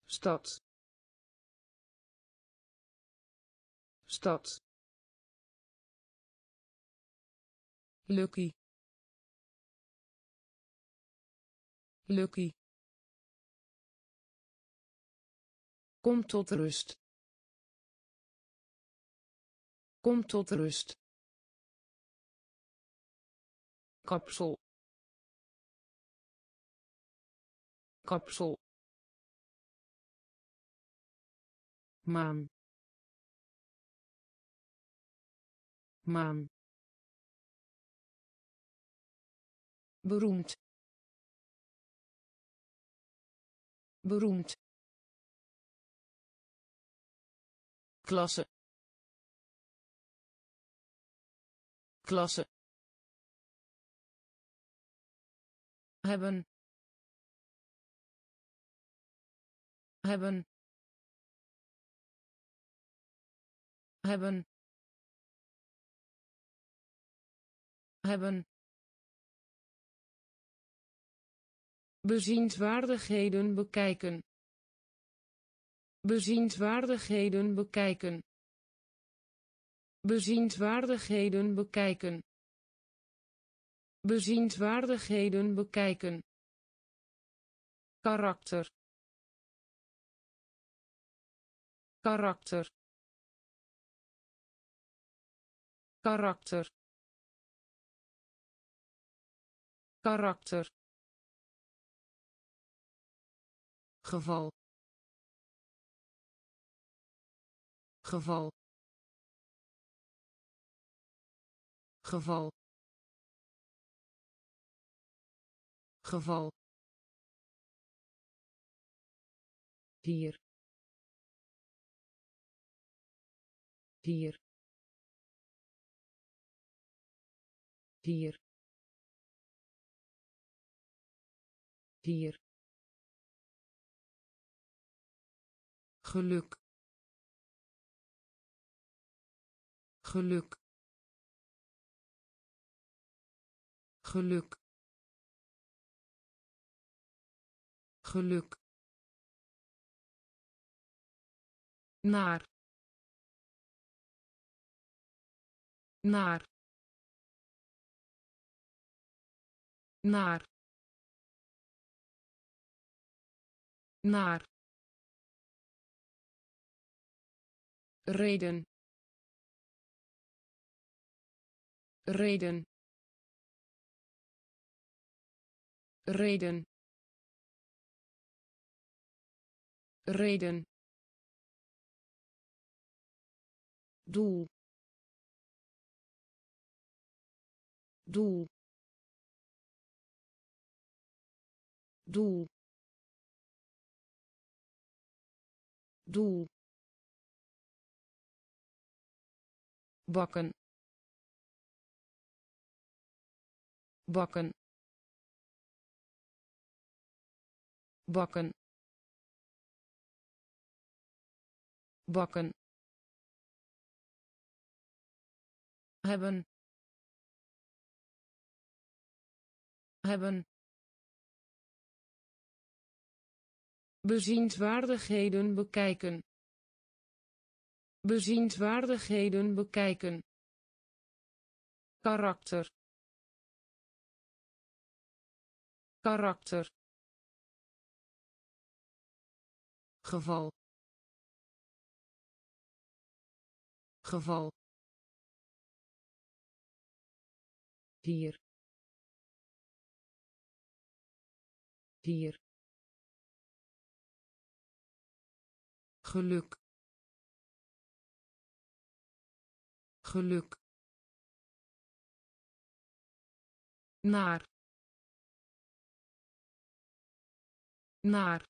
stad stad Lucky. Lucky. Kom tot rust. Kom tot rust. Kapsel. Kapsel. maan. Maan. Beroemd. Beroemd. Klasse. Klasse hebben. Hebben. Hebben. Hebben. Bezienswaardigheden bekijken. Bezienswaardigheden bekijken. Bezienswaardigheden bekijken bezienswaardigheden bekijken. Karakter. Karakter. Karakter. Karakter. Geval. Geval. Geval geval. Hier hier hier hier geluk. Geluk. Geluk geluk. Naar. Naar. Naar. Naar. Reden. Reden. Reden reden. Doel. Doel. Doel. Doel. Bakken. Bakken. Bakken bakken. Hebben. Hebben. Bezienswaardigheden bekijken. Bezienswaardigheden bekijken. Karakter. Karakter. Geval geval. Hier hier geluk. Geluk. Naar. Naar.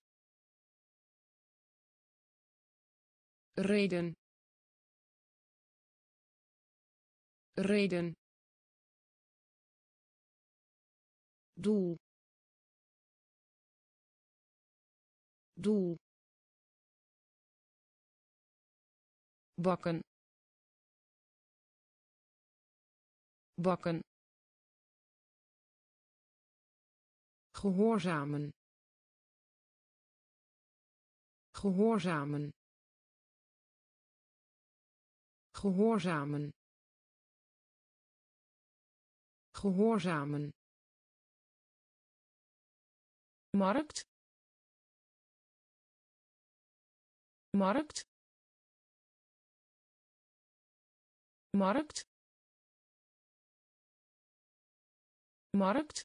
Reden reden. Doel. Doel. Bakken. Bakken. Gehoorzamen. Gehoorzamen. Gehoorzamen gehoorzamen. Markt. Markt. Markt. Markt.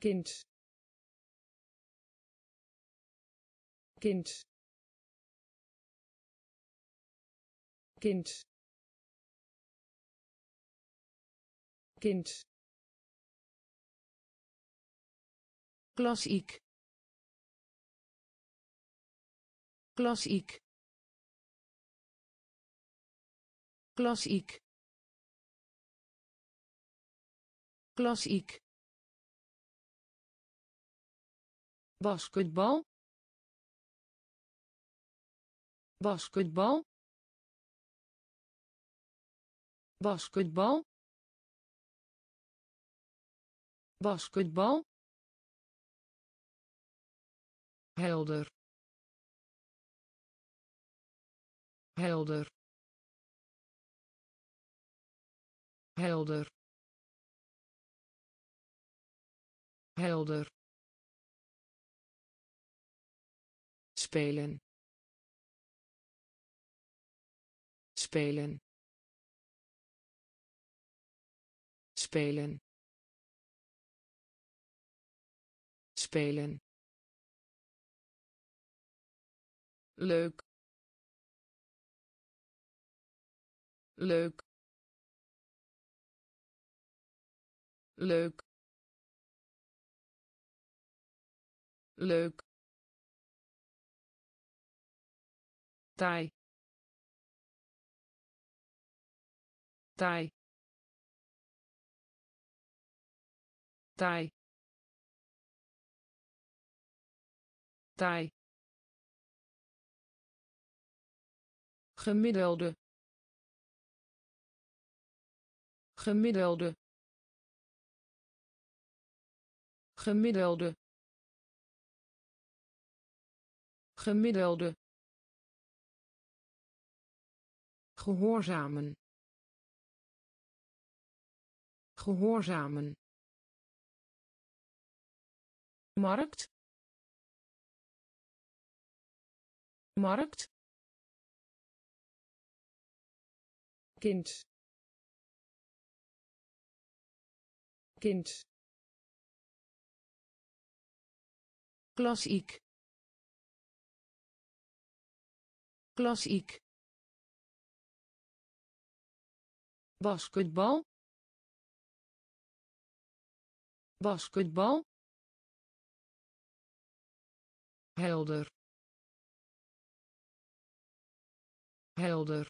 Kind. Kind. Kind kind. Klassiek. Klassiek. Klassiek. Klassiek. Basketbal. Basketbal. Basketbal basketbal. Helder. Helder. Helder. Helder. Spelen. Spelen. Spelen spelen. Leuk. Leuk. Leuk. Leuk. Taai. Taai. Taai taai. Gemiddelde. Gemiddelde. Gemiddelde. Gemiddelde. Gehoorzamen. Gehoorzamen. Markt markt. Kind. Kind. Klassiek klassiek basketbal. Basketbal. Helder helder.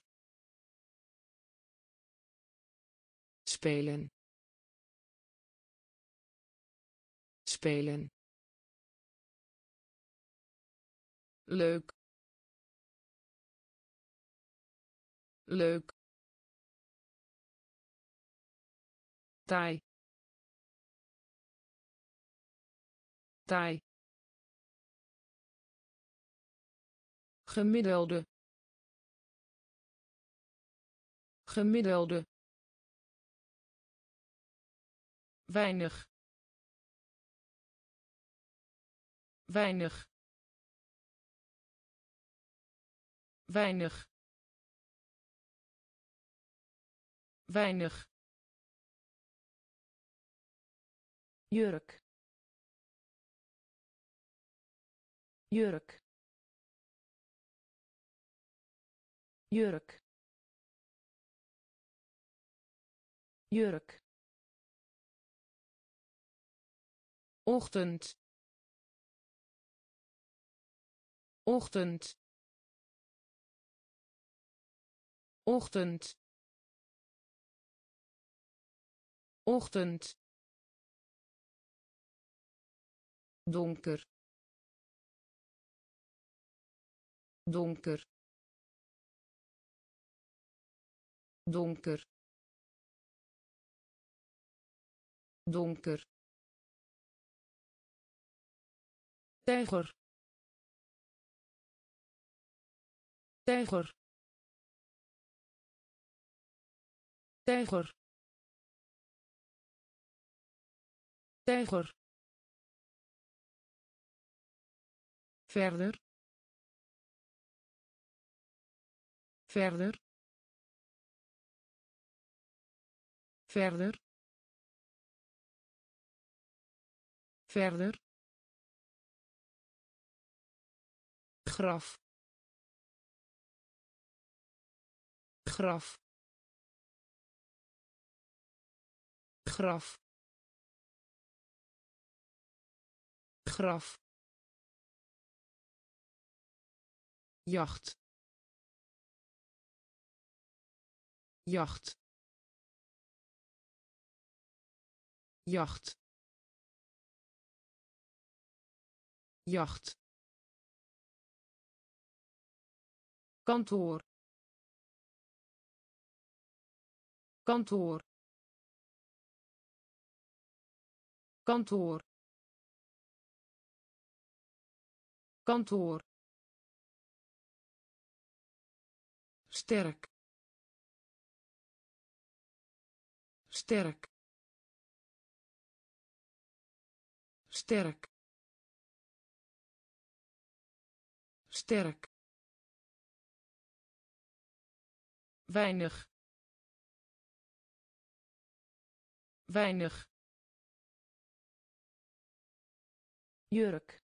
Spelen. Spelen. Leuk. Leuk. Taai. Taai. Gemiddelde gemiddelde. Weinig. Weinig. Weinig. Weinig. Jurk. Jurk. Jurk jurk. Ochtend. Ochtend. Ochtend. Ochtend. Donker. Donker. Donker donker. Tijger. Tijger. Tijger. Tijger. Verder. Verder. Verder verder. Graf. Graf. Graf. Graf. Jacht. Jacht. Jacht jacht. Kantoor. Kantoor. Kantoor. Kantoor. Sterk. Sterk. Sterk sterk. Weinig. Weinig. Jurk.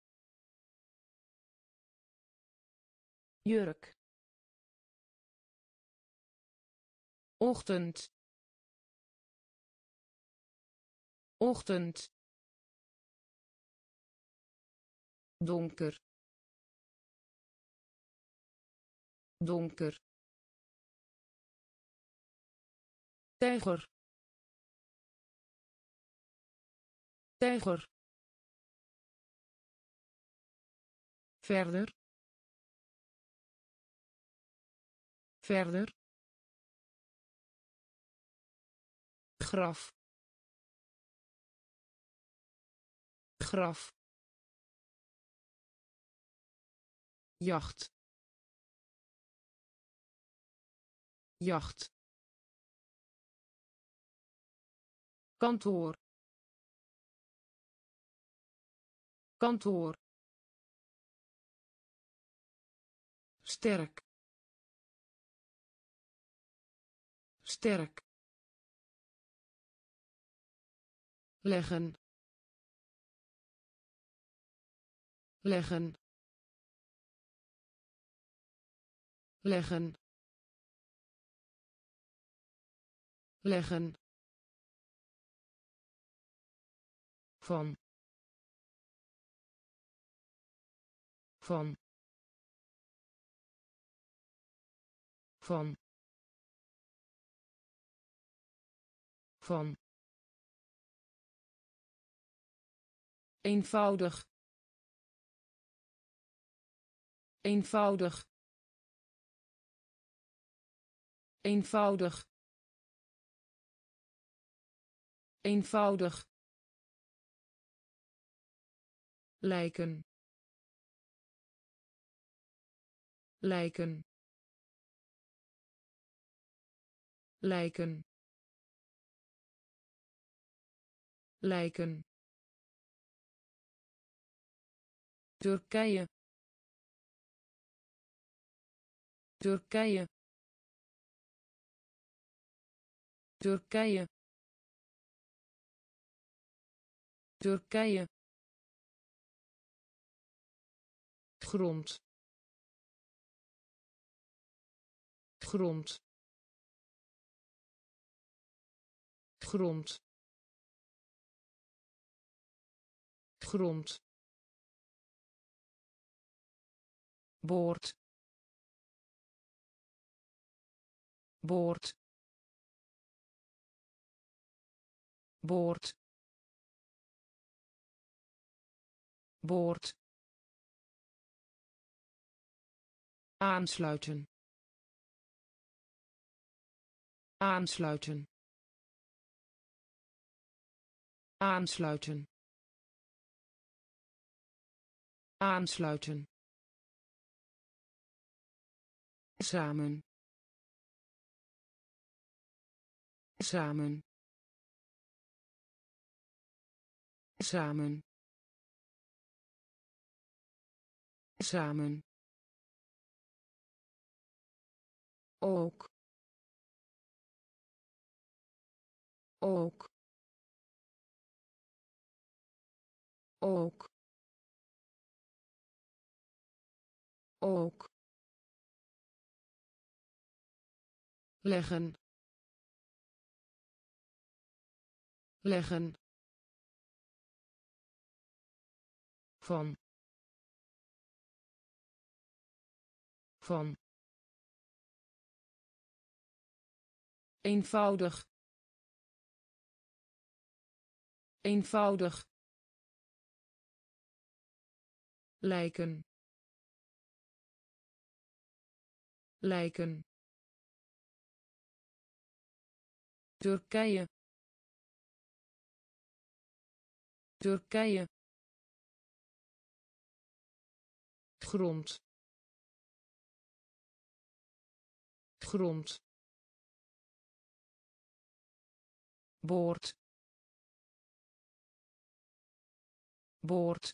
Jurk. Ochtend. Ochtend. Donker donker. Tijger. Tijger. Verder. Verder. Graf. Graf. Jacht jacht. Kantoor. Kantoor. Sterk. Sterk. Leggen. Leggen. Leggen leggen van. Van. Van. Van. Eenvoudig. Eenvoudig. Eenvoudig eenvoudig. Lijken. Lijken. Lijken. Lijken. Turkije. Turkije. Turkije Turkije grond. Grond. Grond. Grond. Boord. Boord. Boord boord aansluiten. Aansluiten. Aansluiten. Aansluiten. Samen. Samen. Samen samen. Ook. Ook. Ook. Ook. Leggen. Leggen. Van van. Eenvoudig. Eenvoudig. Lijken. Lijken. Turkije. Turkije. Grond grond. Boord. Boord.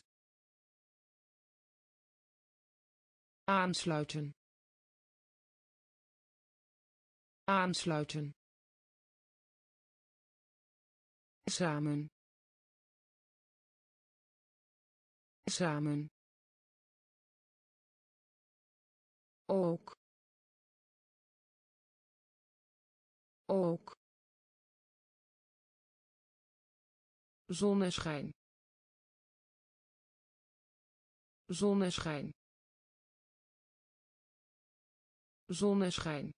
Aansluiten. Aansluiten. Samen. Samen. Ook ook. Zonneschijn. Zonneschijn. Zonneschijn.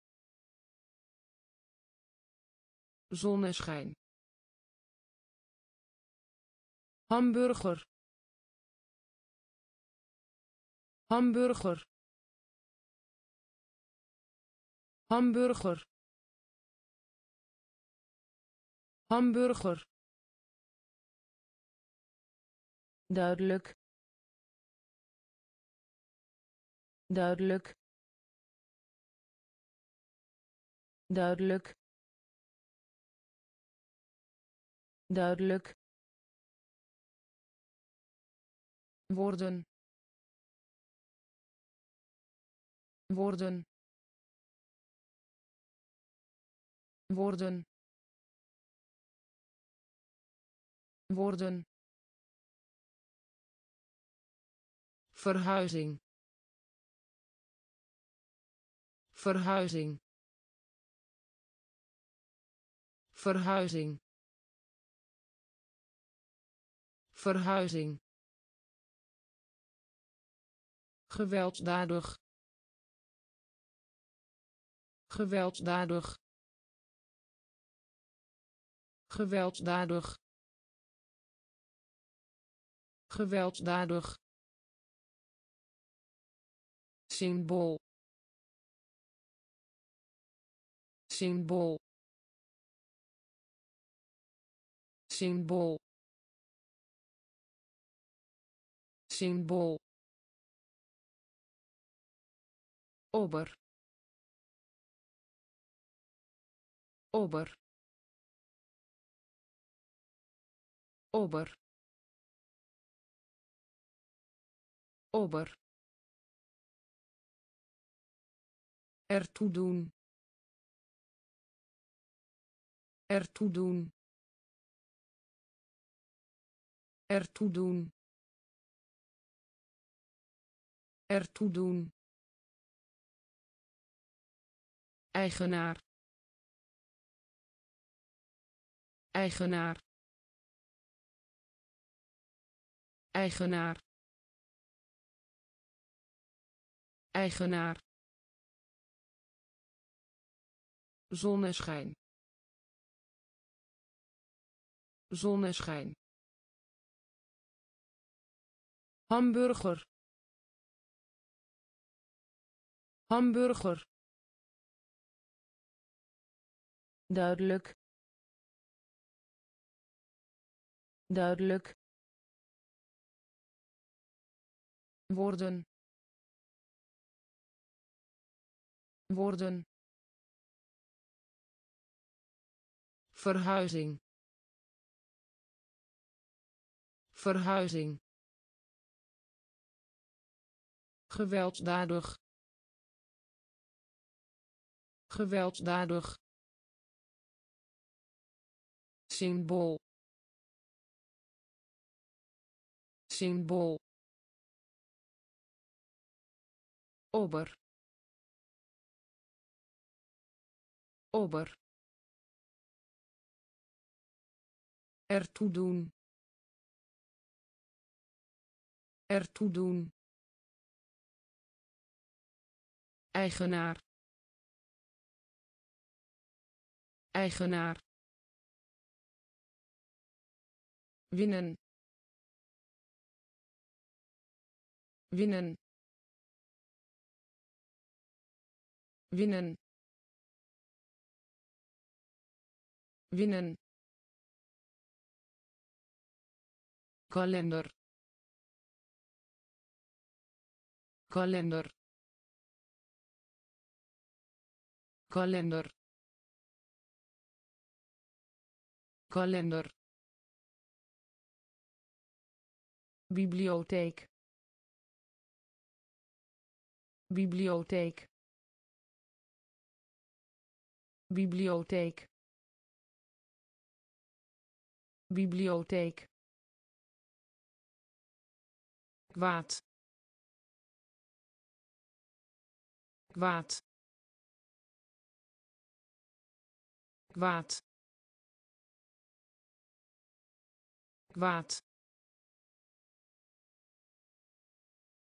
Zonneschijn. Hamburger. Hamburger. Hamburger hamburger. Duidelijk. Duidelijk. Duidelijk. Duidelijk. Worden worden worden worden. Verhuizing. Verhuizing. Verhuizing. Verhuizing. Gewelddadig. Gewelddadig. Gewelddadig gewelddadig symbool. Symbool. Symbool. Symbool. Ober ober ober ober ertoe doen. Ertoe doen. Ertoe doen. Ertoe doen. Eigenaar. Eigenaar. Eigenaar eigenaar. Zonneschijn. Zonneschijn. Hamburger. Hamburger. Duidelijk. Duidelijk. Worden worden. Verhuizing. Verhuizing. Gewelddadig. Gewelddadig. Symbool. Symbool. Ober ober ertoe doen. Ertoe doen. Eigenaar. Eigenaar. Winnen. Winnen. Winnen winnen. Kalender. Kalender. Kalender. Kalender. Bibliotheek. Bibliotheek. Bibliotheek bibliotheek. Kwaad. Kwaad. Kwaad. Kwaad.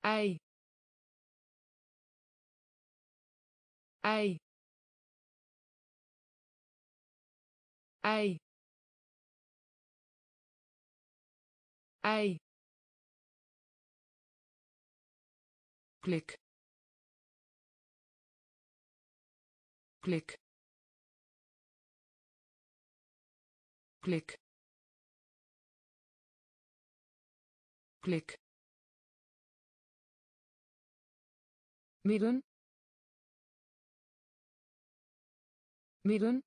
Ei. Ei. Ei ei. Klik. Klik. Klik. Klik. Midden. Midden.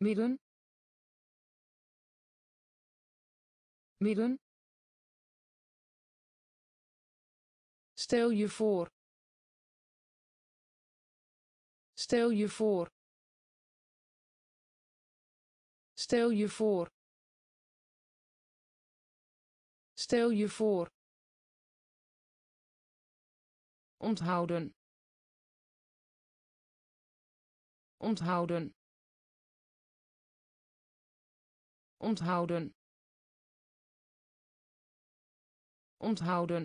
Midden stel je voor. Stel je voor. Stel je voor. Stel je voor. Onthouden. Onthouden. Onthouden onthouden.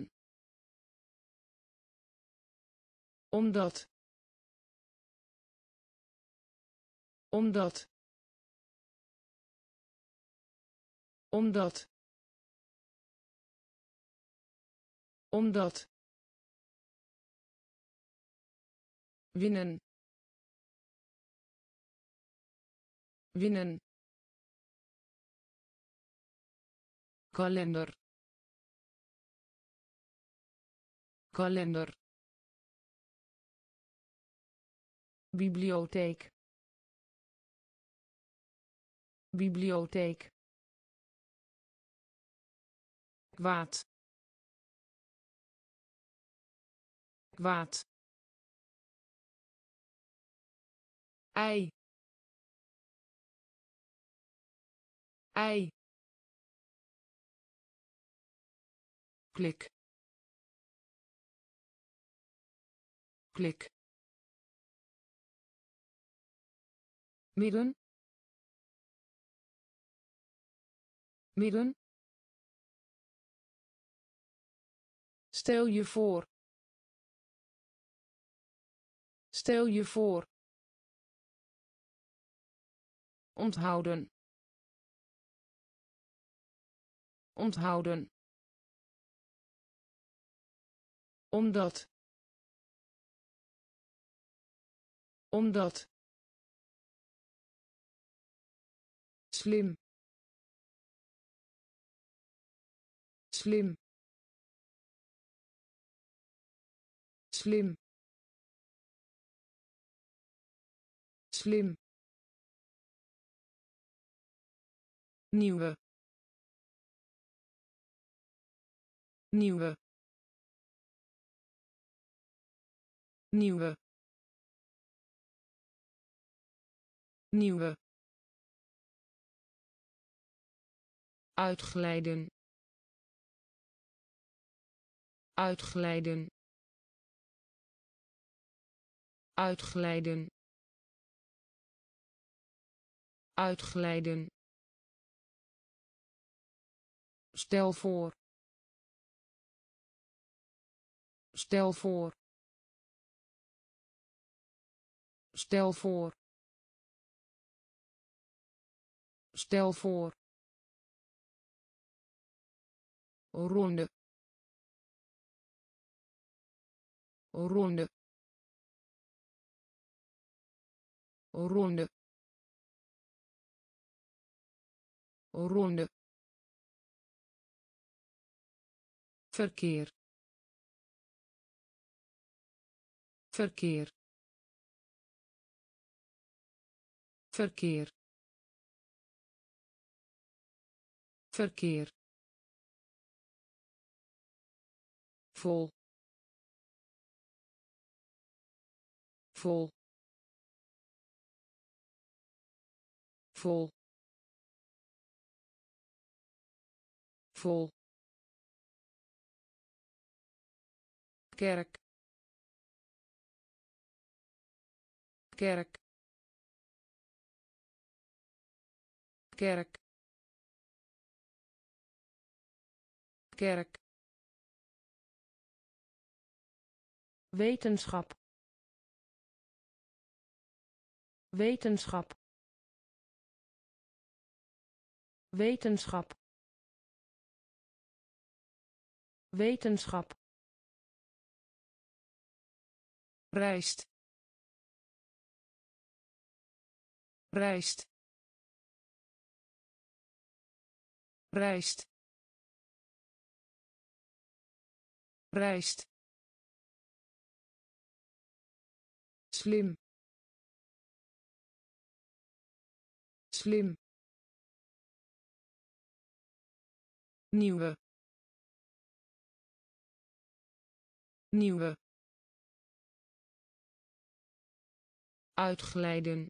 Omdat. Omdat. Omdat. Omdat. Winnen. Winnen. Kalender kalender. Bibliotheek. Bibliotheek. Kwaad. Kwaad. Ei. Ei. Klik klik midden. Midden. Stel je voor. Stel je voor. Onthouden. Onthouden. Omdat omdat. Slim. Slim. Slim. Slim. Nieuwe. Nieuwe. Nieuwe nieuwe uitglijden uitglijden uitglijden uitglijden Stel voor. Stel voor. Stel voor. Stel voor. ronde. Ronde. Ronde. Ronde. Verkeer. Verkeer. Verkeer verkeer. Vol. Vol. Vol. Vol. Kerk. Kerk. Kerk kerk. Wetenschap. Wetenschap. Wetenschap. Wetenschap. Rijst rijst rijst rijst slim. Slim. Nieuwe. Nieuwe. Uitglijden.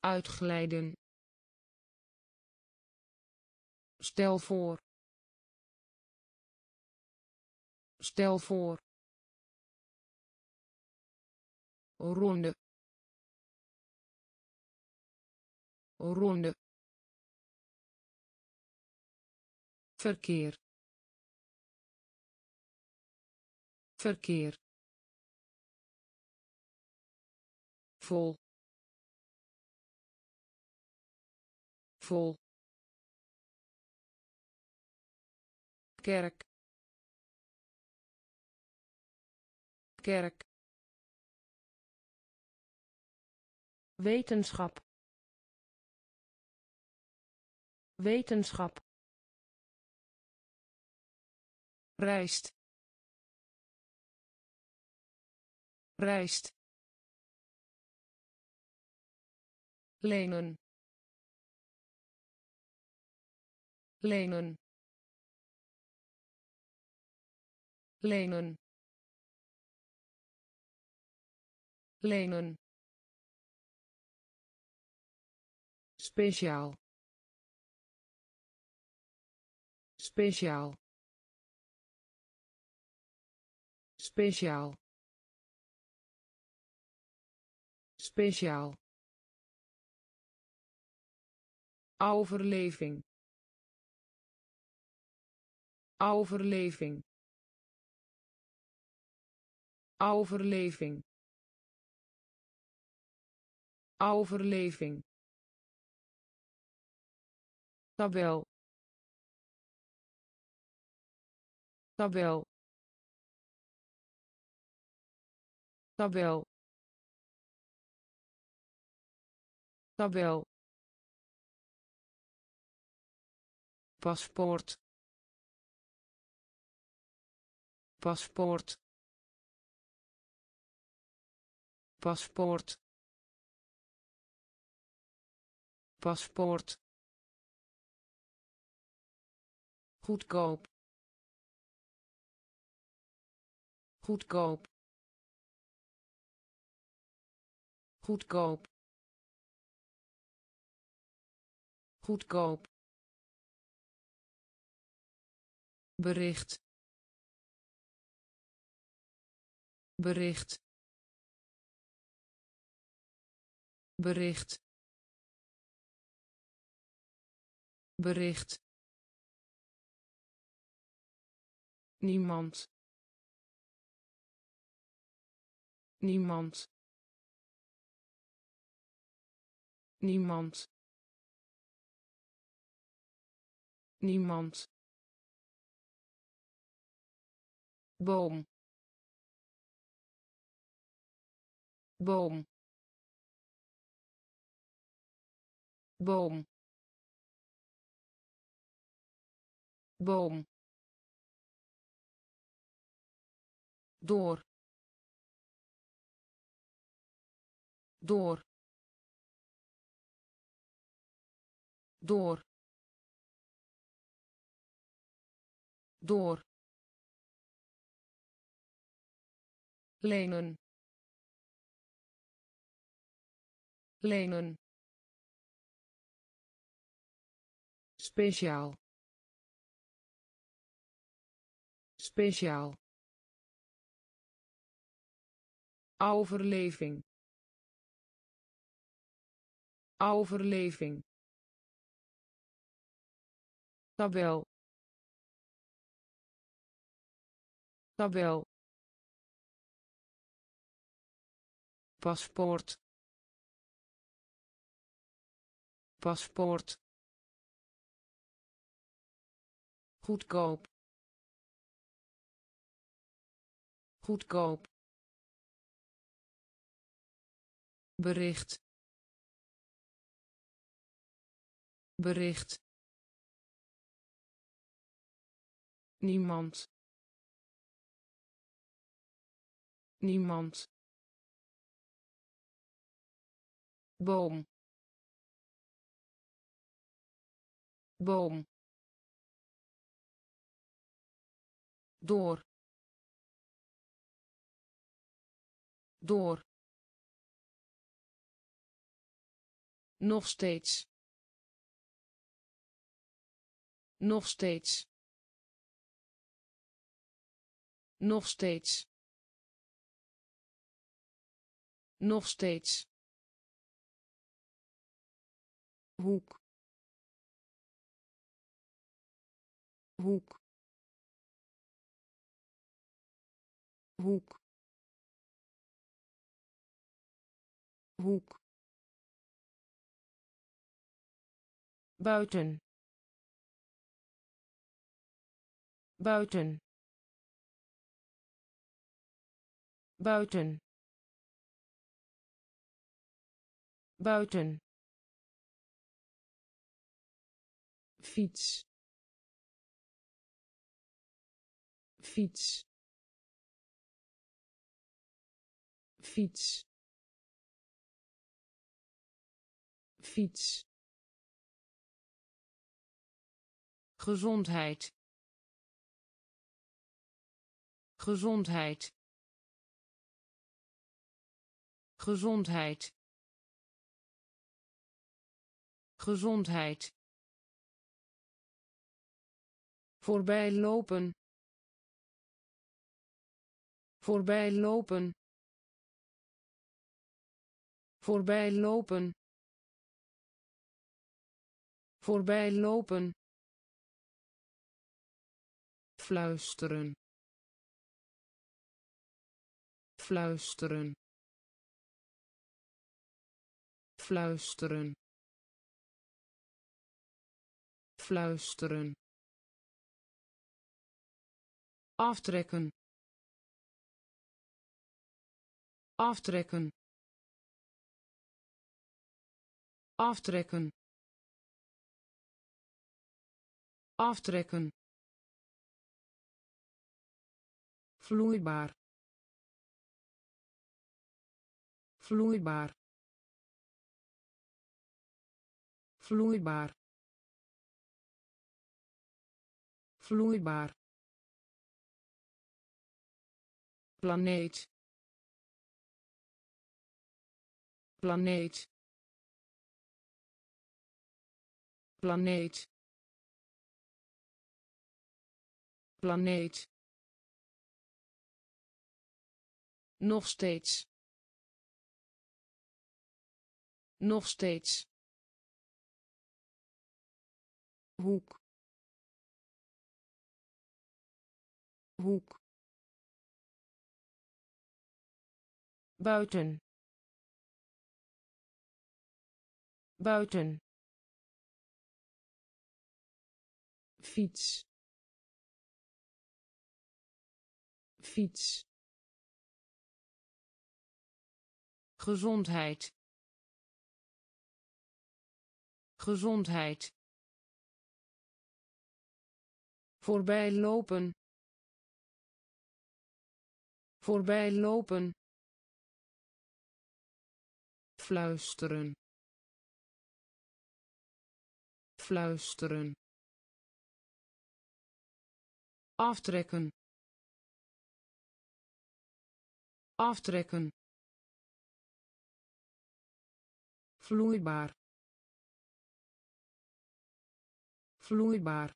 Uitglijden. Stel voor stel voor. Ronde. Ronde. Verkeer. Verkeer. Vol. Vol. Kerk kerk. Wetenschap. Wetenschap. Rijst rijst lenen. Lenen. Lenen lenen. Speciaal. Speciaal. Speciaal. Speciaal. Overleving. Overleving. Overleving overleving. Tabel. Tabel. Tabel. Tabel. Paspoort. Paspoort. Paspoort paspoort. Goedkoop. Goedkoop. Goedkoop. Goedkoop. Bericht. Bericht. Bericht bericht. Niemand. Niemand. Niemand. Niemand. Boom. Boom. Boom boom. Door. Door. Door. Door. Lenen. Lenen. Speciaal speciaal. Overleving. Overleving. Tabel. Tabel. Paspoort. Paspoort. Goedkoop goedkoop. Bericht. Bericht. Niemand. Niemand. Boom. Boom. Door door. Nog steeds. Nog steeds. Nog steeds. Nog steeds. Hoek. Hoek. Hoek hoek. Buiten. Buiten. Buiten. Buiten. Fiets. Fiets. Fiets fiets. Gezondheid. Gezondheid. Gezondheid. Gezondheid. Voorbij lopen voorbij lopen voorbij lopen voorbij lopen. Fluisteren. Fluisteren. Fluisteren. Fluisteren. Aftrekken. Aftrekken. Aftrekken aftrekken. Vloeibaar. Vloeibaar. Vloeibaar. Vloeibaar. Planeet. Planeet. Planeet planeet. Nog steeds. Nog steeds. Hoek. Hoek. Buiten. Buiten. Fiets fiets. Gezondheid. Gezondheid. Voorbij lopen. Voorbij lopen. Fluisteren. Fluisteren. Aftrekken aftrekken. Vloeibaar. Vloeibaar.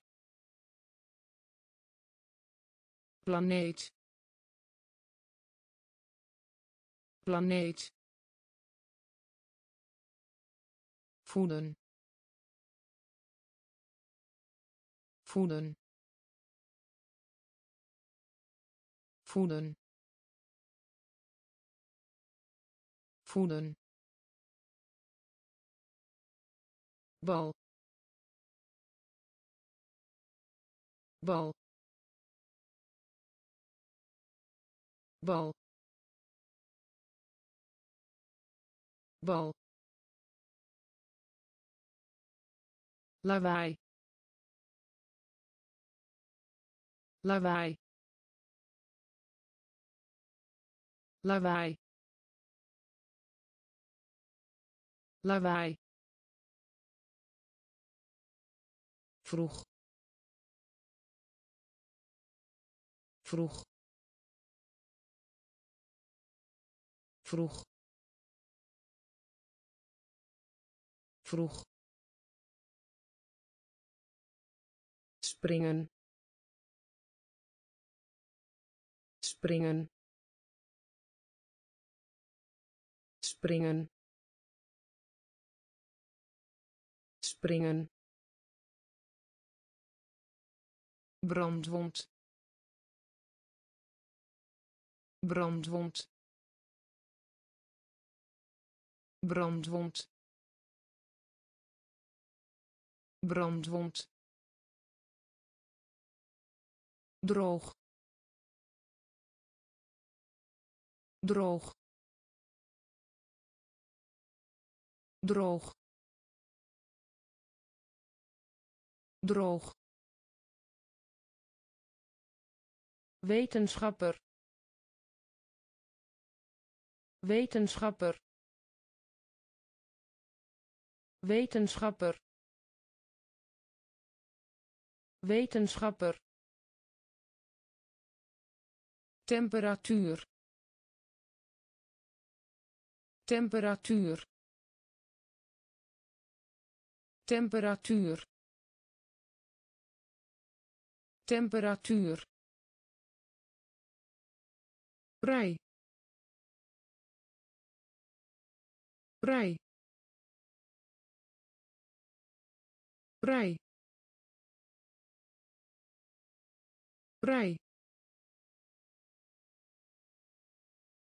Planeet. Planeet. Voeden. Voeden. Voeden voeden bal. Bal. Bal. Bal. Lawaai. Lawaai. Lawaai lawaai. Vroeg. Vroeg. Vroeg. Vroeg. Springen. Springen. Springen springen. Brandwond. Brandwond. Brandwond. Brandwond. Droog. Droog. Droog droog. Wetenschapper. Wetenschapper. Wetenschapper. Wetenschapper. Temperatuur. Temperatuur. Temperatuur temperatuur. Vrij vrij vrij vrij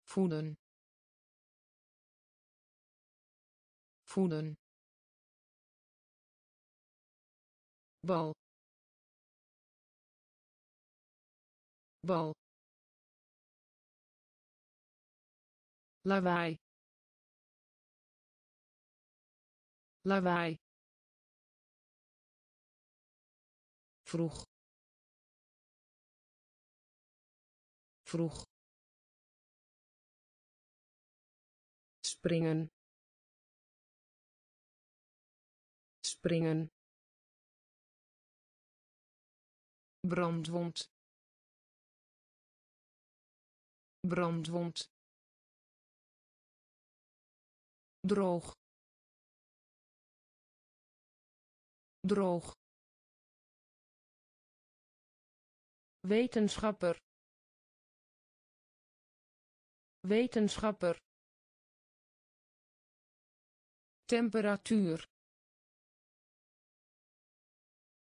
voeden. Voeden. Bal bal. Lawaai. Lawaai. Vroeg. Vroeg. Springen. Springen. Brandwond brandwond. Droog. Droog. Wetenschapper. Wetenschapper. Temperatuur.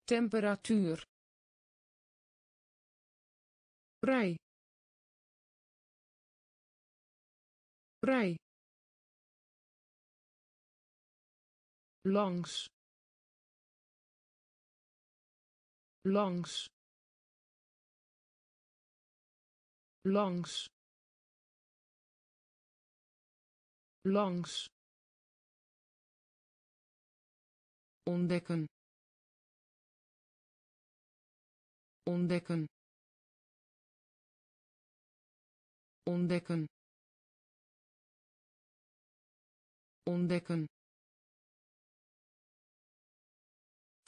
Temperatuur. Vrij vrij langs. Langs. Langs. Langs. Ontdekken. Ontdekken. Ontdekken ontdekken.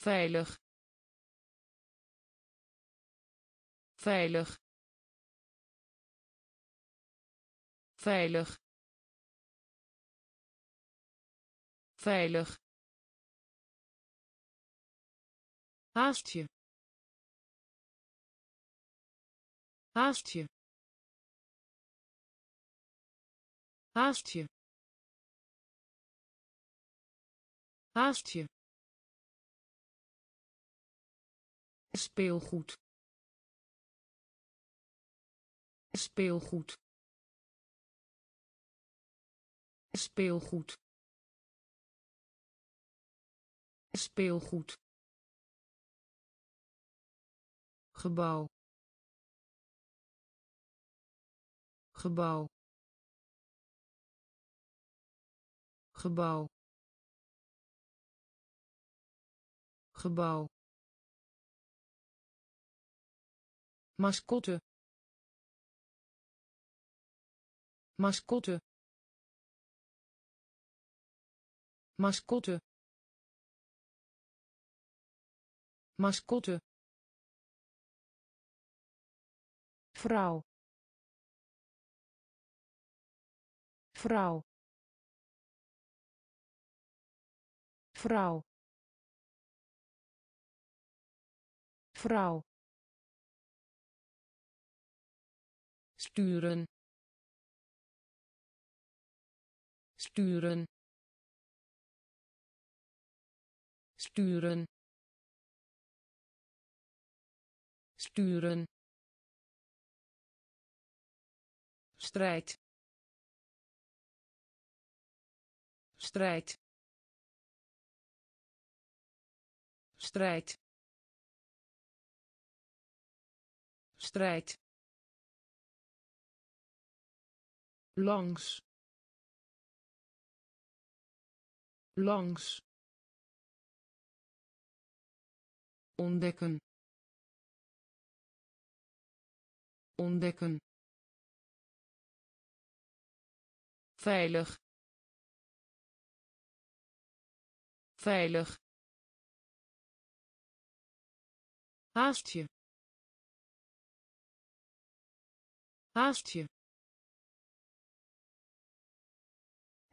Veilig. Veilig. Veilig. Veilig. Haastje haastje haastje haastje speelgoed. Speelgoed. Speelgoed. Speelgoed. Gebouw. Gebouw. Gebouw gebouw mascotte. Mascotte. Mascotte. Mascotte. Vrouw. Vrouw. Vrouw vrouw. Sturen. Sturen. Sturen. Sturen. Strijd. Strijd. Strijd strijd. Langs. Langs. Ontdekken. Ontdekken. Veilig. Veilig haastje haastje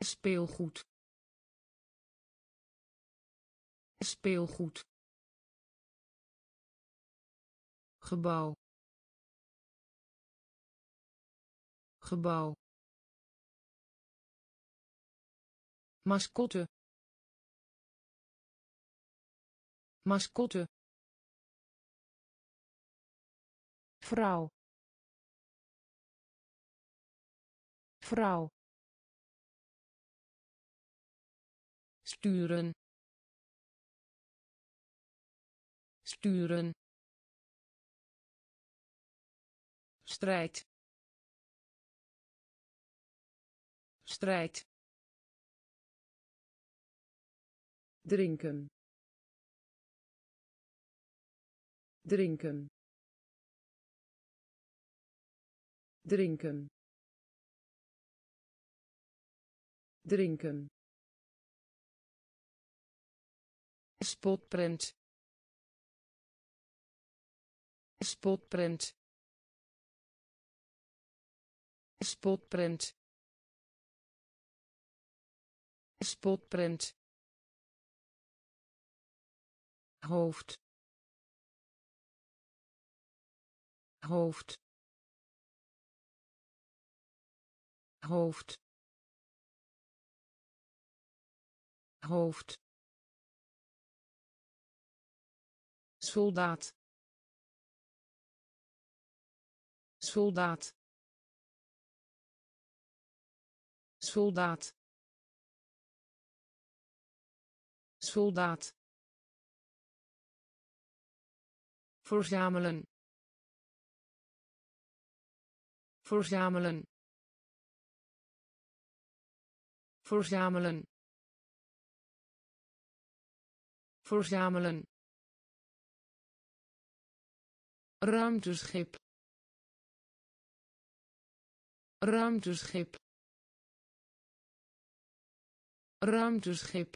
speelgoed. Speelgoed. Gebouw. Gebouw. Mascotte. Mascotte. Vrouw vrouw. Sturen. Sturen. Strijd. Strijd. Drinken. Drinken. Drinken drinken. Spotprint. Spotprint. Spotprint. Spotprint. Hoofd. Hoofd. Hoofd hoofd. Soldaat. Soldaat. Soldaat. Soldaat. Verzamelen. Verzamelen. Verzamelen verzamelen. Ruimteschip. Ruimteschip. Ruimteschip.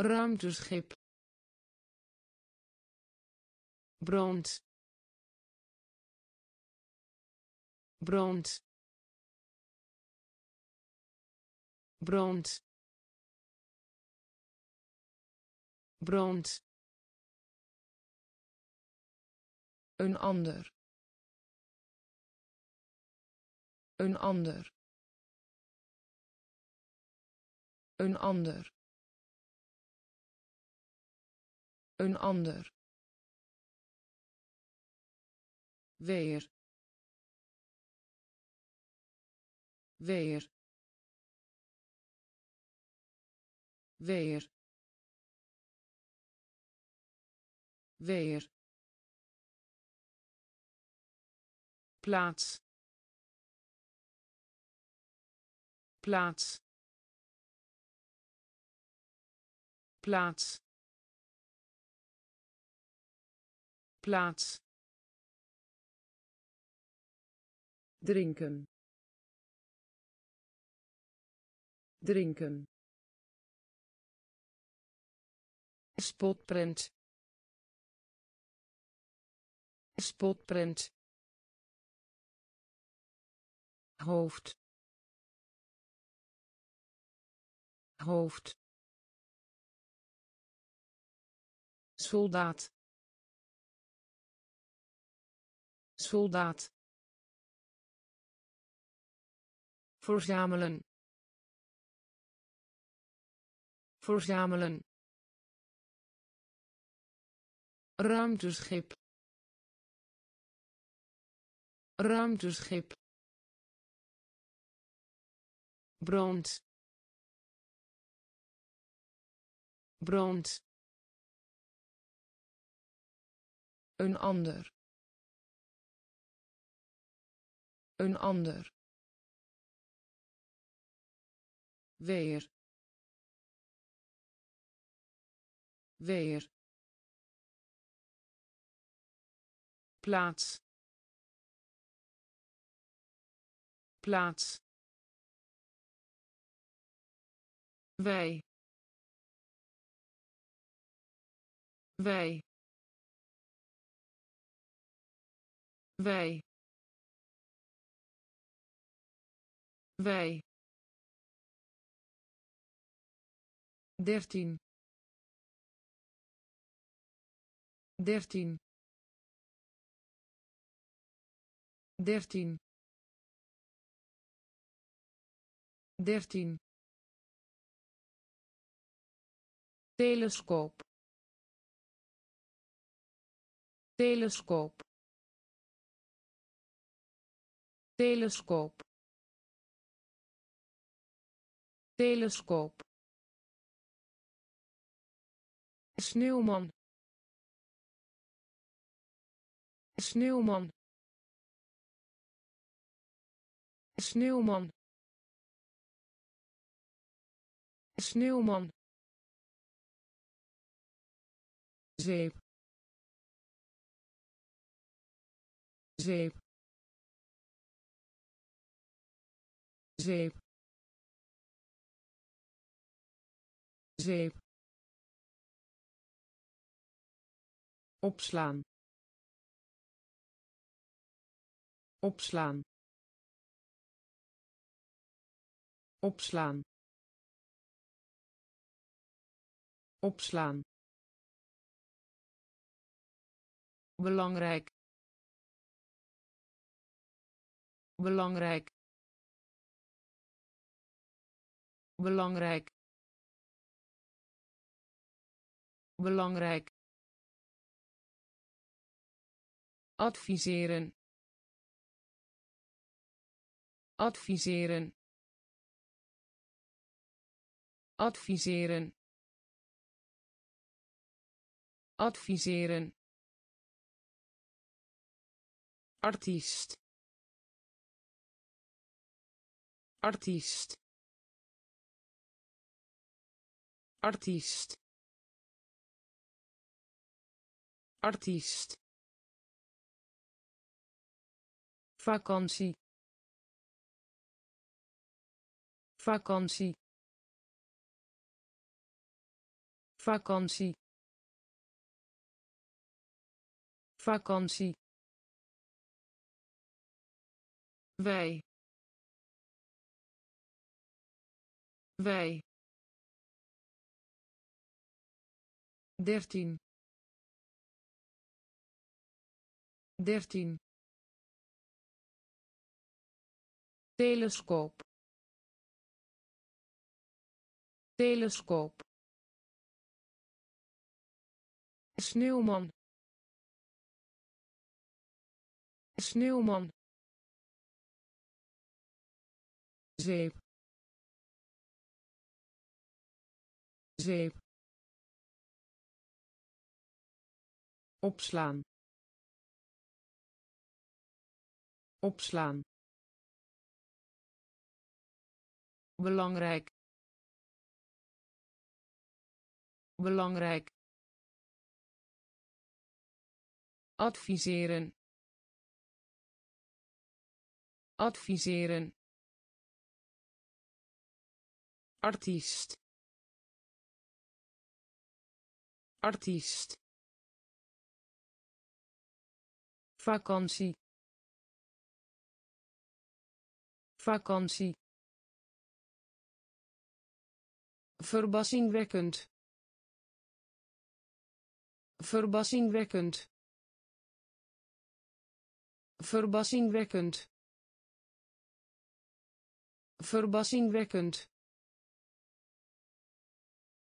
Ruimteschip. Brand. Brand. Brand een ander. Een ander. Een ander. Een ander. Weer. Weer. Weer weer. Plaats. Plaats. Plaats. Plaats. Drinken. Drinken. Spotprint spotprint. Hoofd. Hoofd. Soldaat. Soldaat. Verzamelen. Verzamelen. Ruimteschip ruimteschip brand brand een ander een ander weer weer plaats plaats. Wij. Wij. Wij. Wij. Dertien. Dertien. Dertien dertien. Telescoop. Telescoop. Telescoop. Telescoop. Sneeuwman. Sneeuwman. Sneeuwman sneeuwman. Zeep. Zeep. Zeep. Zeep. Opslaan. Opslaan. Opslaan opslaan. Belangrijk. Belangrijk. Belangrijk. Belangrijk. Adviseren. Adviseren. Adviseren adviseren. Artiest. Artiest. Artiest. Artiest. Vakantie. Vakantie. Vakantie vakantie. Wij. Wij. Dertien. Dertien. Telescoop. Telescoop. Sneeuwman sneeuwman zeep zeep opslaan opslaan belangrijk belangrijk adviseren adviseren. Artiest. Artiest. Vakantie. Vakantie. Verbazingwekkend verbazingwekkend verbazingwekkend verbazingwekkend.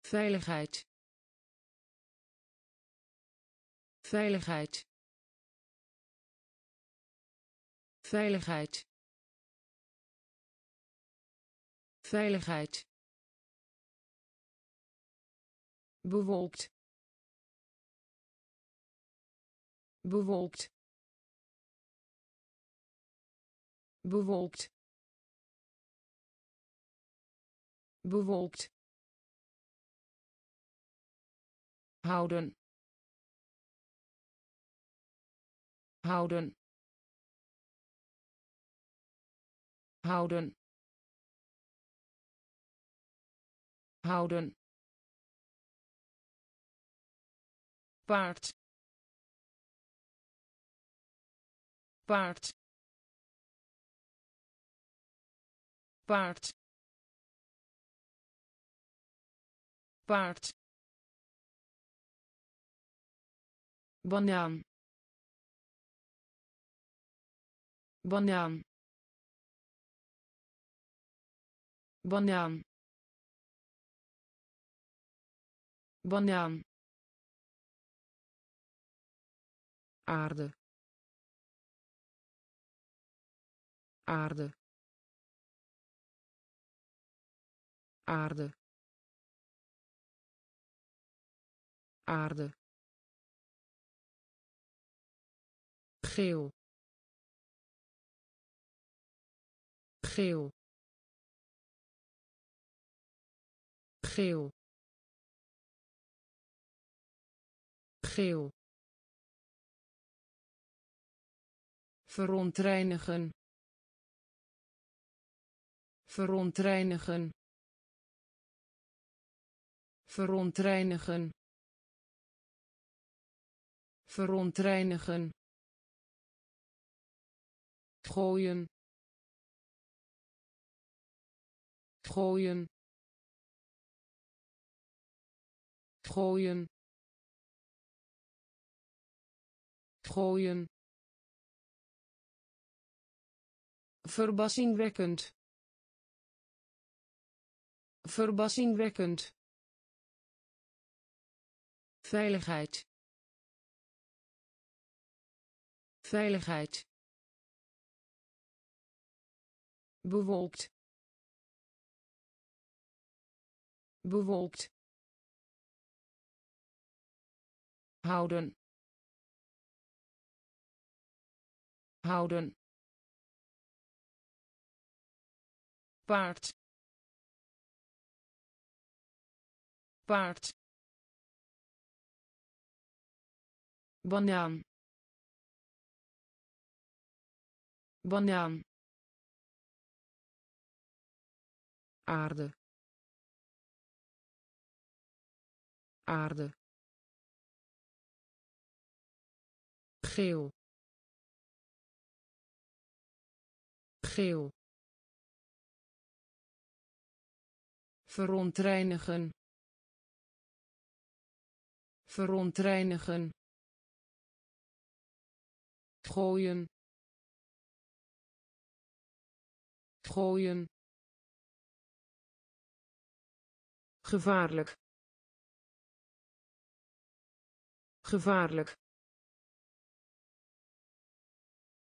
Veiligheid. Veiligheid. Veiligheid. Veiligheid. Bewolkt. Bewolkt. Bewolkt bewolkt houden. Houden. Houden. Houden. Paard. Paard. Paard paard banaan. Banaan. Banaan. Banaan. Aarde. Aarde. Aarde aarde. Geel. Geel. Geel. Geel. Verontreinigen. Verontreinigen. Verontreinigen verontreinigen. Gooien. Gooien. Gooien. Gooien. Verbazingwekkend verbazingwekkend veiligheid veiligheid. Bewolkt bewolkt houden. Houden. Paard. Paard. Banaan banaan. Aarde. Aarde. Geel. Geel. Verontreinigen. Verontreinigen. Gooien gevaarlijk. Gevaarlijk.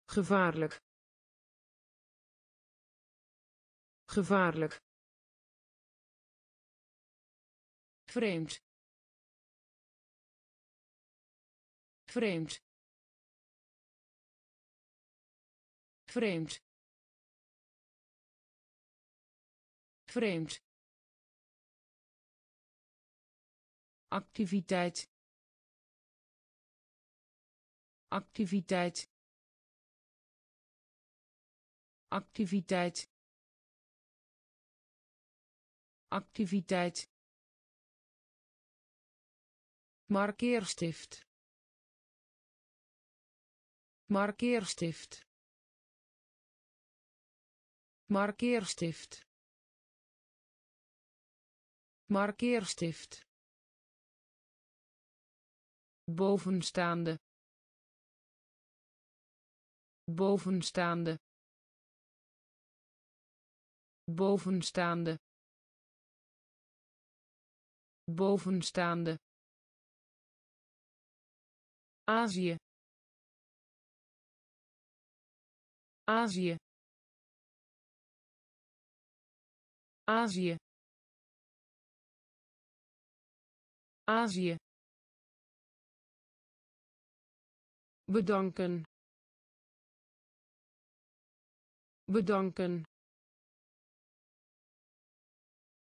Gevaarlijk. Gevaarlijk. Vreemd. Vreemd. Vreemd vreemd. Activiteit. Activiteit. Activiteit. Activiteit. Markeerstift. Markeerstift. Markeerstift markeerstift. Bovenstaande. Bovenstaande. Bovenstaande. Bovenstaande. Azië. Azië. Azië Azië. Bedanken. Bedanken.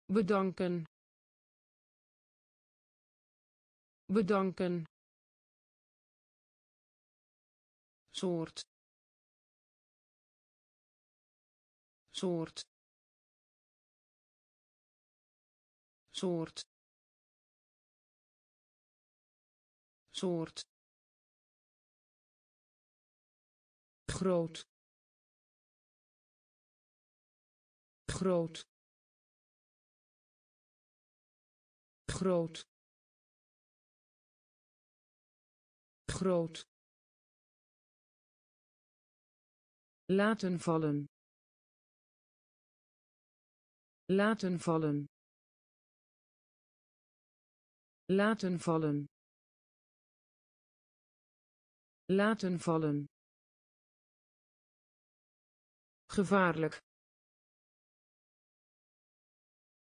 Bedanken. Bedanken. Soort. Soort. Soort soort. Groot. Groot. Groot. Groot. Laten vallen. Laten vallen. Laten vallen laten vallen. Gevaarlijk.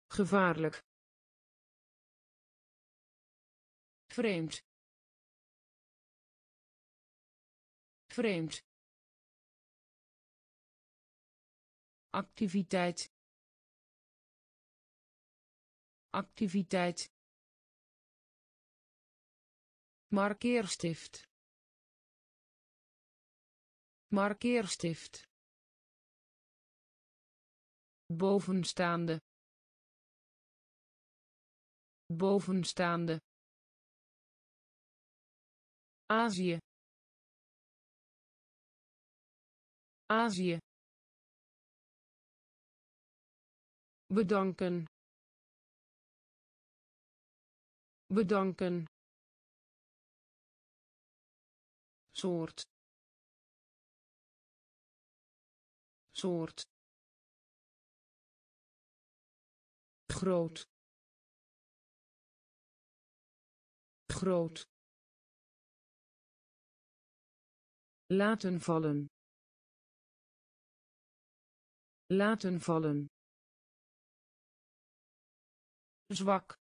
Gevaarlijk. Vreemd. Vreemd. Activiteit. Activiteit. Markeerstift markeerstift. Bovenstaande. Bovenstaande. Azië. Azië. Bedanken. Bedanken. Soort soort. Groot. Groot. Laten vallen. Laten vallen. Zwak.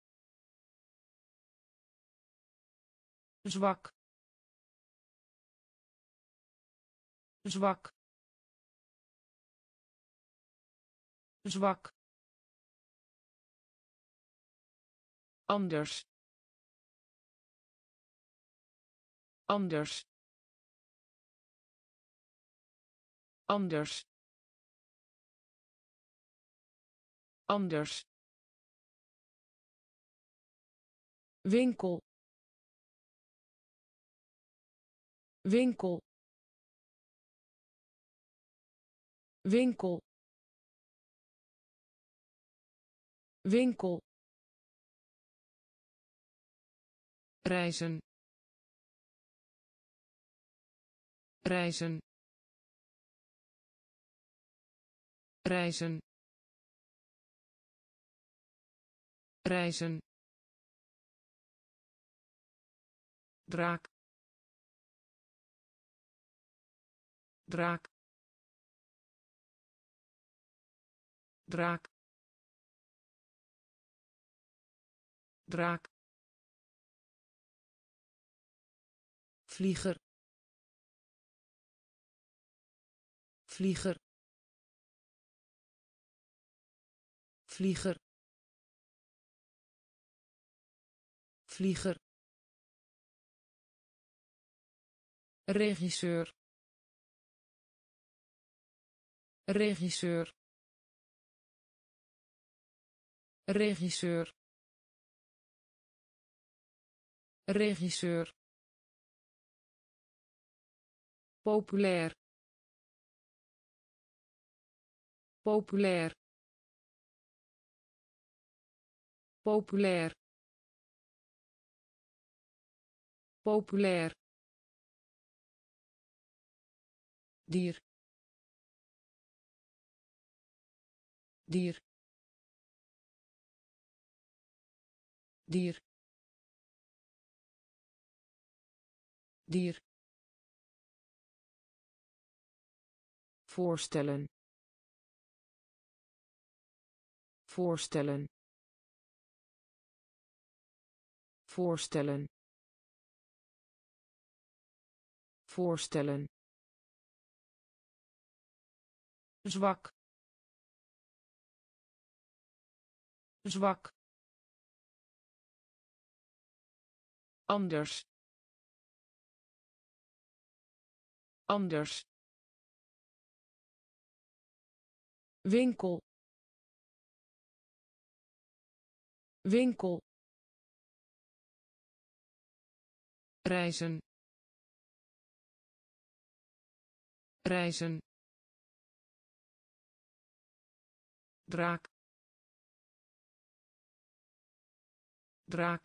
Zwak. Zwak zwak. Anders. Anders. Anders. Anders. Winkel. Winkel. Winkel winkel. Reizen. Reizen. Reizen. Reizen. Draak. Draak. Draak draak vlieger vlieger vlieger vlieger regisseur regisseur regisseur regisseur. Populair. Populair. Populair. Populair. Dier. Dier. Dier dier. Voorstellen. Voorstellen. Voorstellen. Voorstellen. Zwak. Zwak. Anders anders. Winkel. Winkel. Reizen. Reizen. Draak. Draak.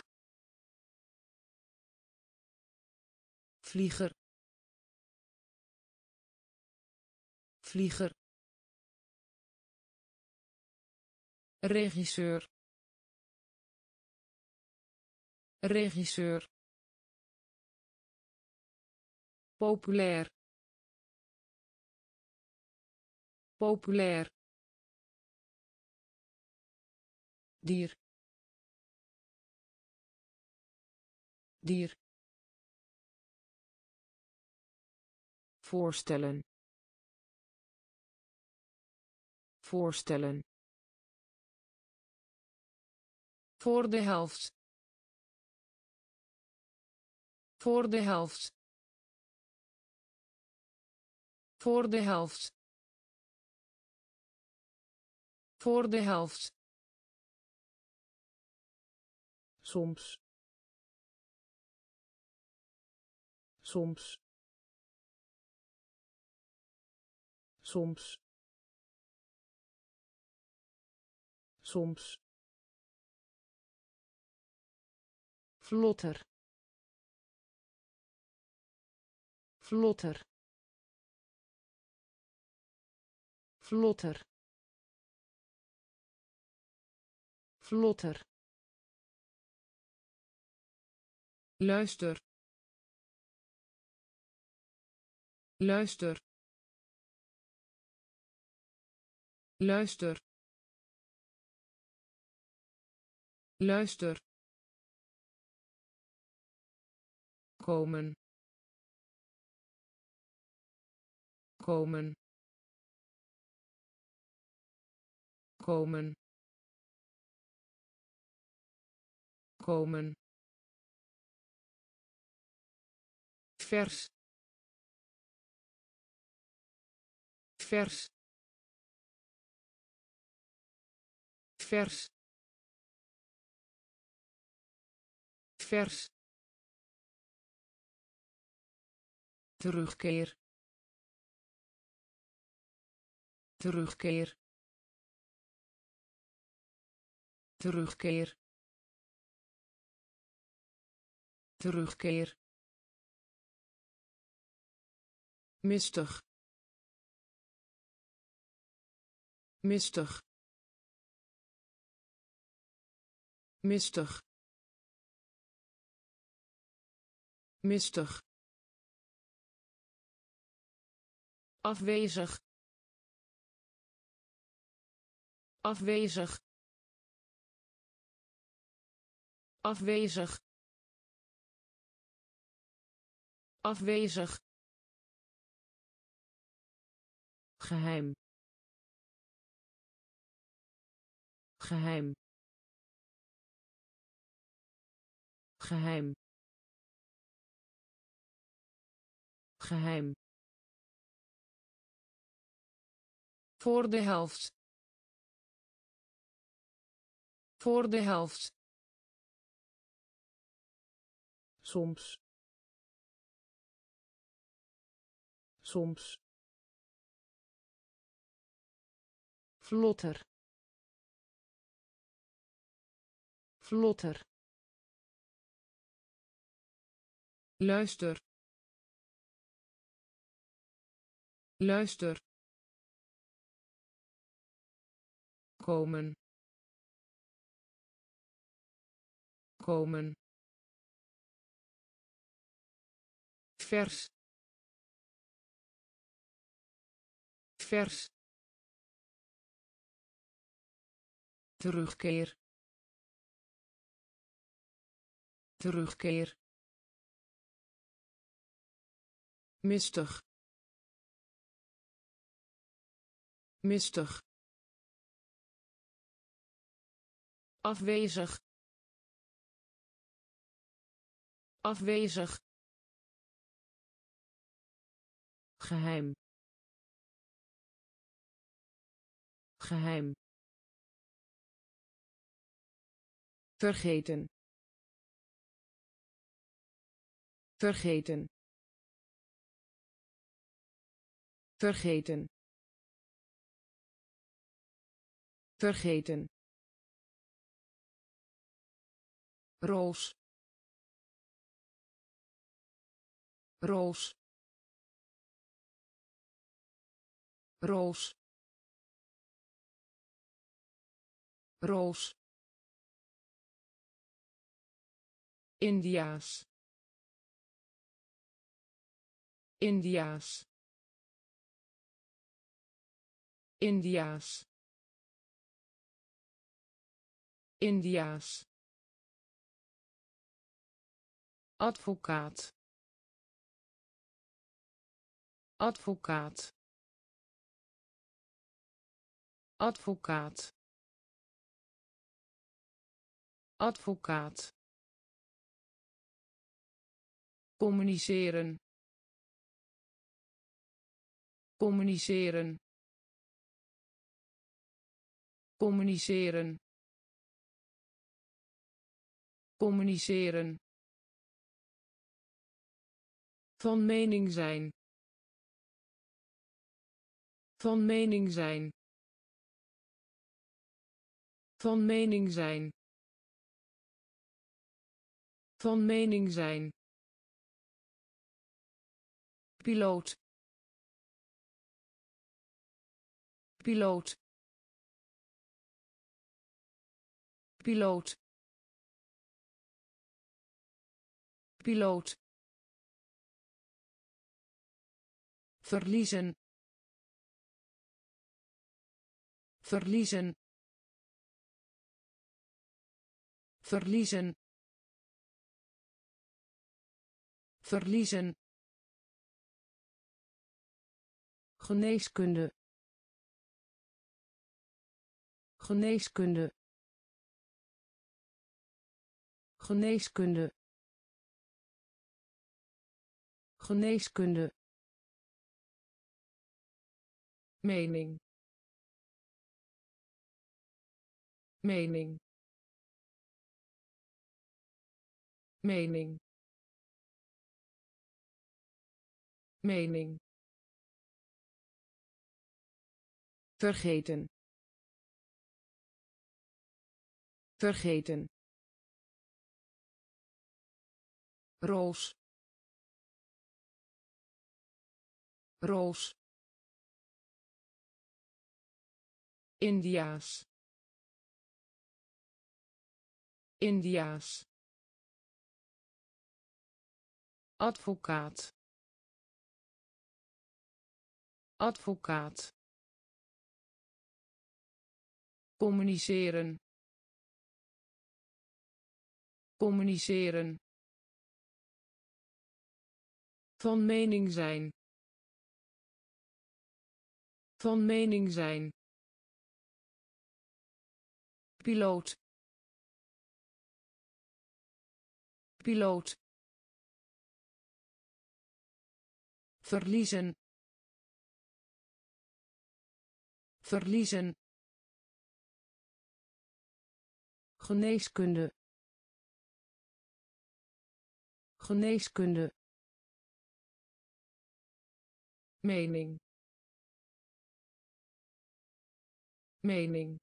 Vlieger vlieger. Regisseur. Regisseur. Populair. Populair. Dier. Dier. Voorstellen voorstellen. Voor de helft. Voor de helft. Voor de helft. Voor de helft. Soms. Soms. Soms soms. Vlotter. Vlotter. Vlotter. Vlotter. Luister. Luister. Luister luister. Komen. Komen. Komen. Komen. Vers. Vers. Vers terugkeer. Terugkeer. Terugkeer. Terugkeer. Mistig. Mistig. Mistig mistig afwezig afwezig afwezig afwezig geheim geheim geheim geheim. Voor de helft. Voor de helft. Soms. Soms. Vlotter. Vlotter. Luister luister. Komen. Komen. Vers. Vers. Terugkeer. Terugkeer. Mistig mistig afwezig afwezig geheim geheim vergeten vergeten vergeten vergeten. Roos. Roos. Roos. Roos. Indiaas Indiaas Indiaas Indiaas advocaat. Advocaat. Advocaat. Advocaat. Communiceren. Communiceren. Communiceren communiceren. Van mening zijn. Van mening zijn. Van mening zijn. Van mening zijn. Piloot. Piloot. Piloot piloot. Verliezen. Verliezen. Verliezen. Verliezen. Geneeskunde. Geneeskunde. Geneeskunde geneeskunde. Mening. Mening. Mening. Mening. Vergeten. Vergeten. Roos roos Indiaas Indiaas advocaat. Advocaat. Communiceren. Communiceren. Van mening zijn van mening zijn. Piloot. Piloot. Verliezen. Verliezen. Geneeskunde. Geneeskunde. Mening mening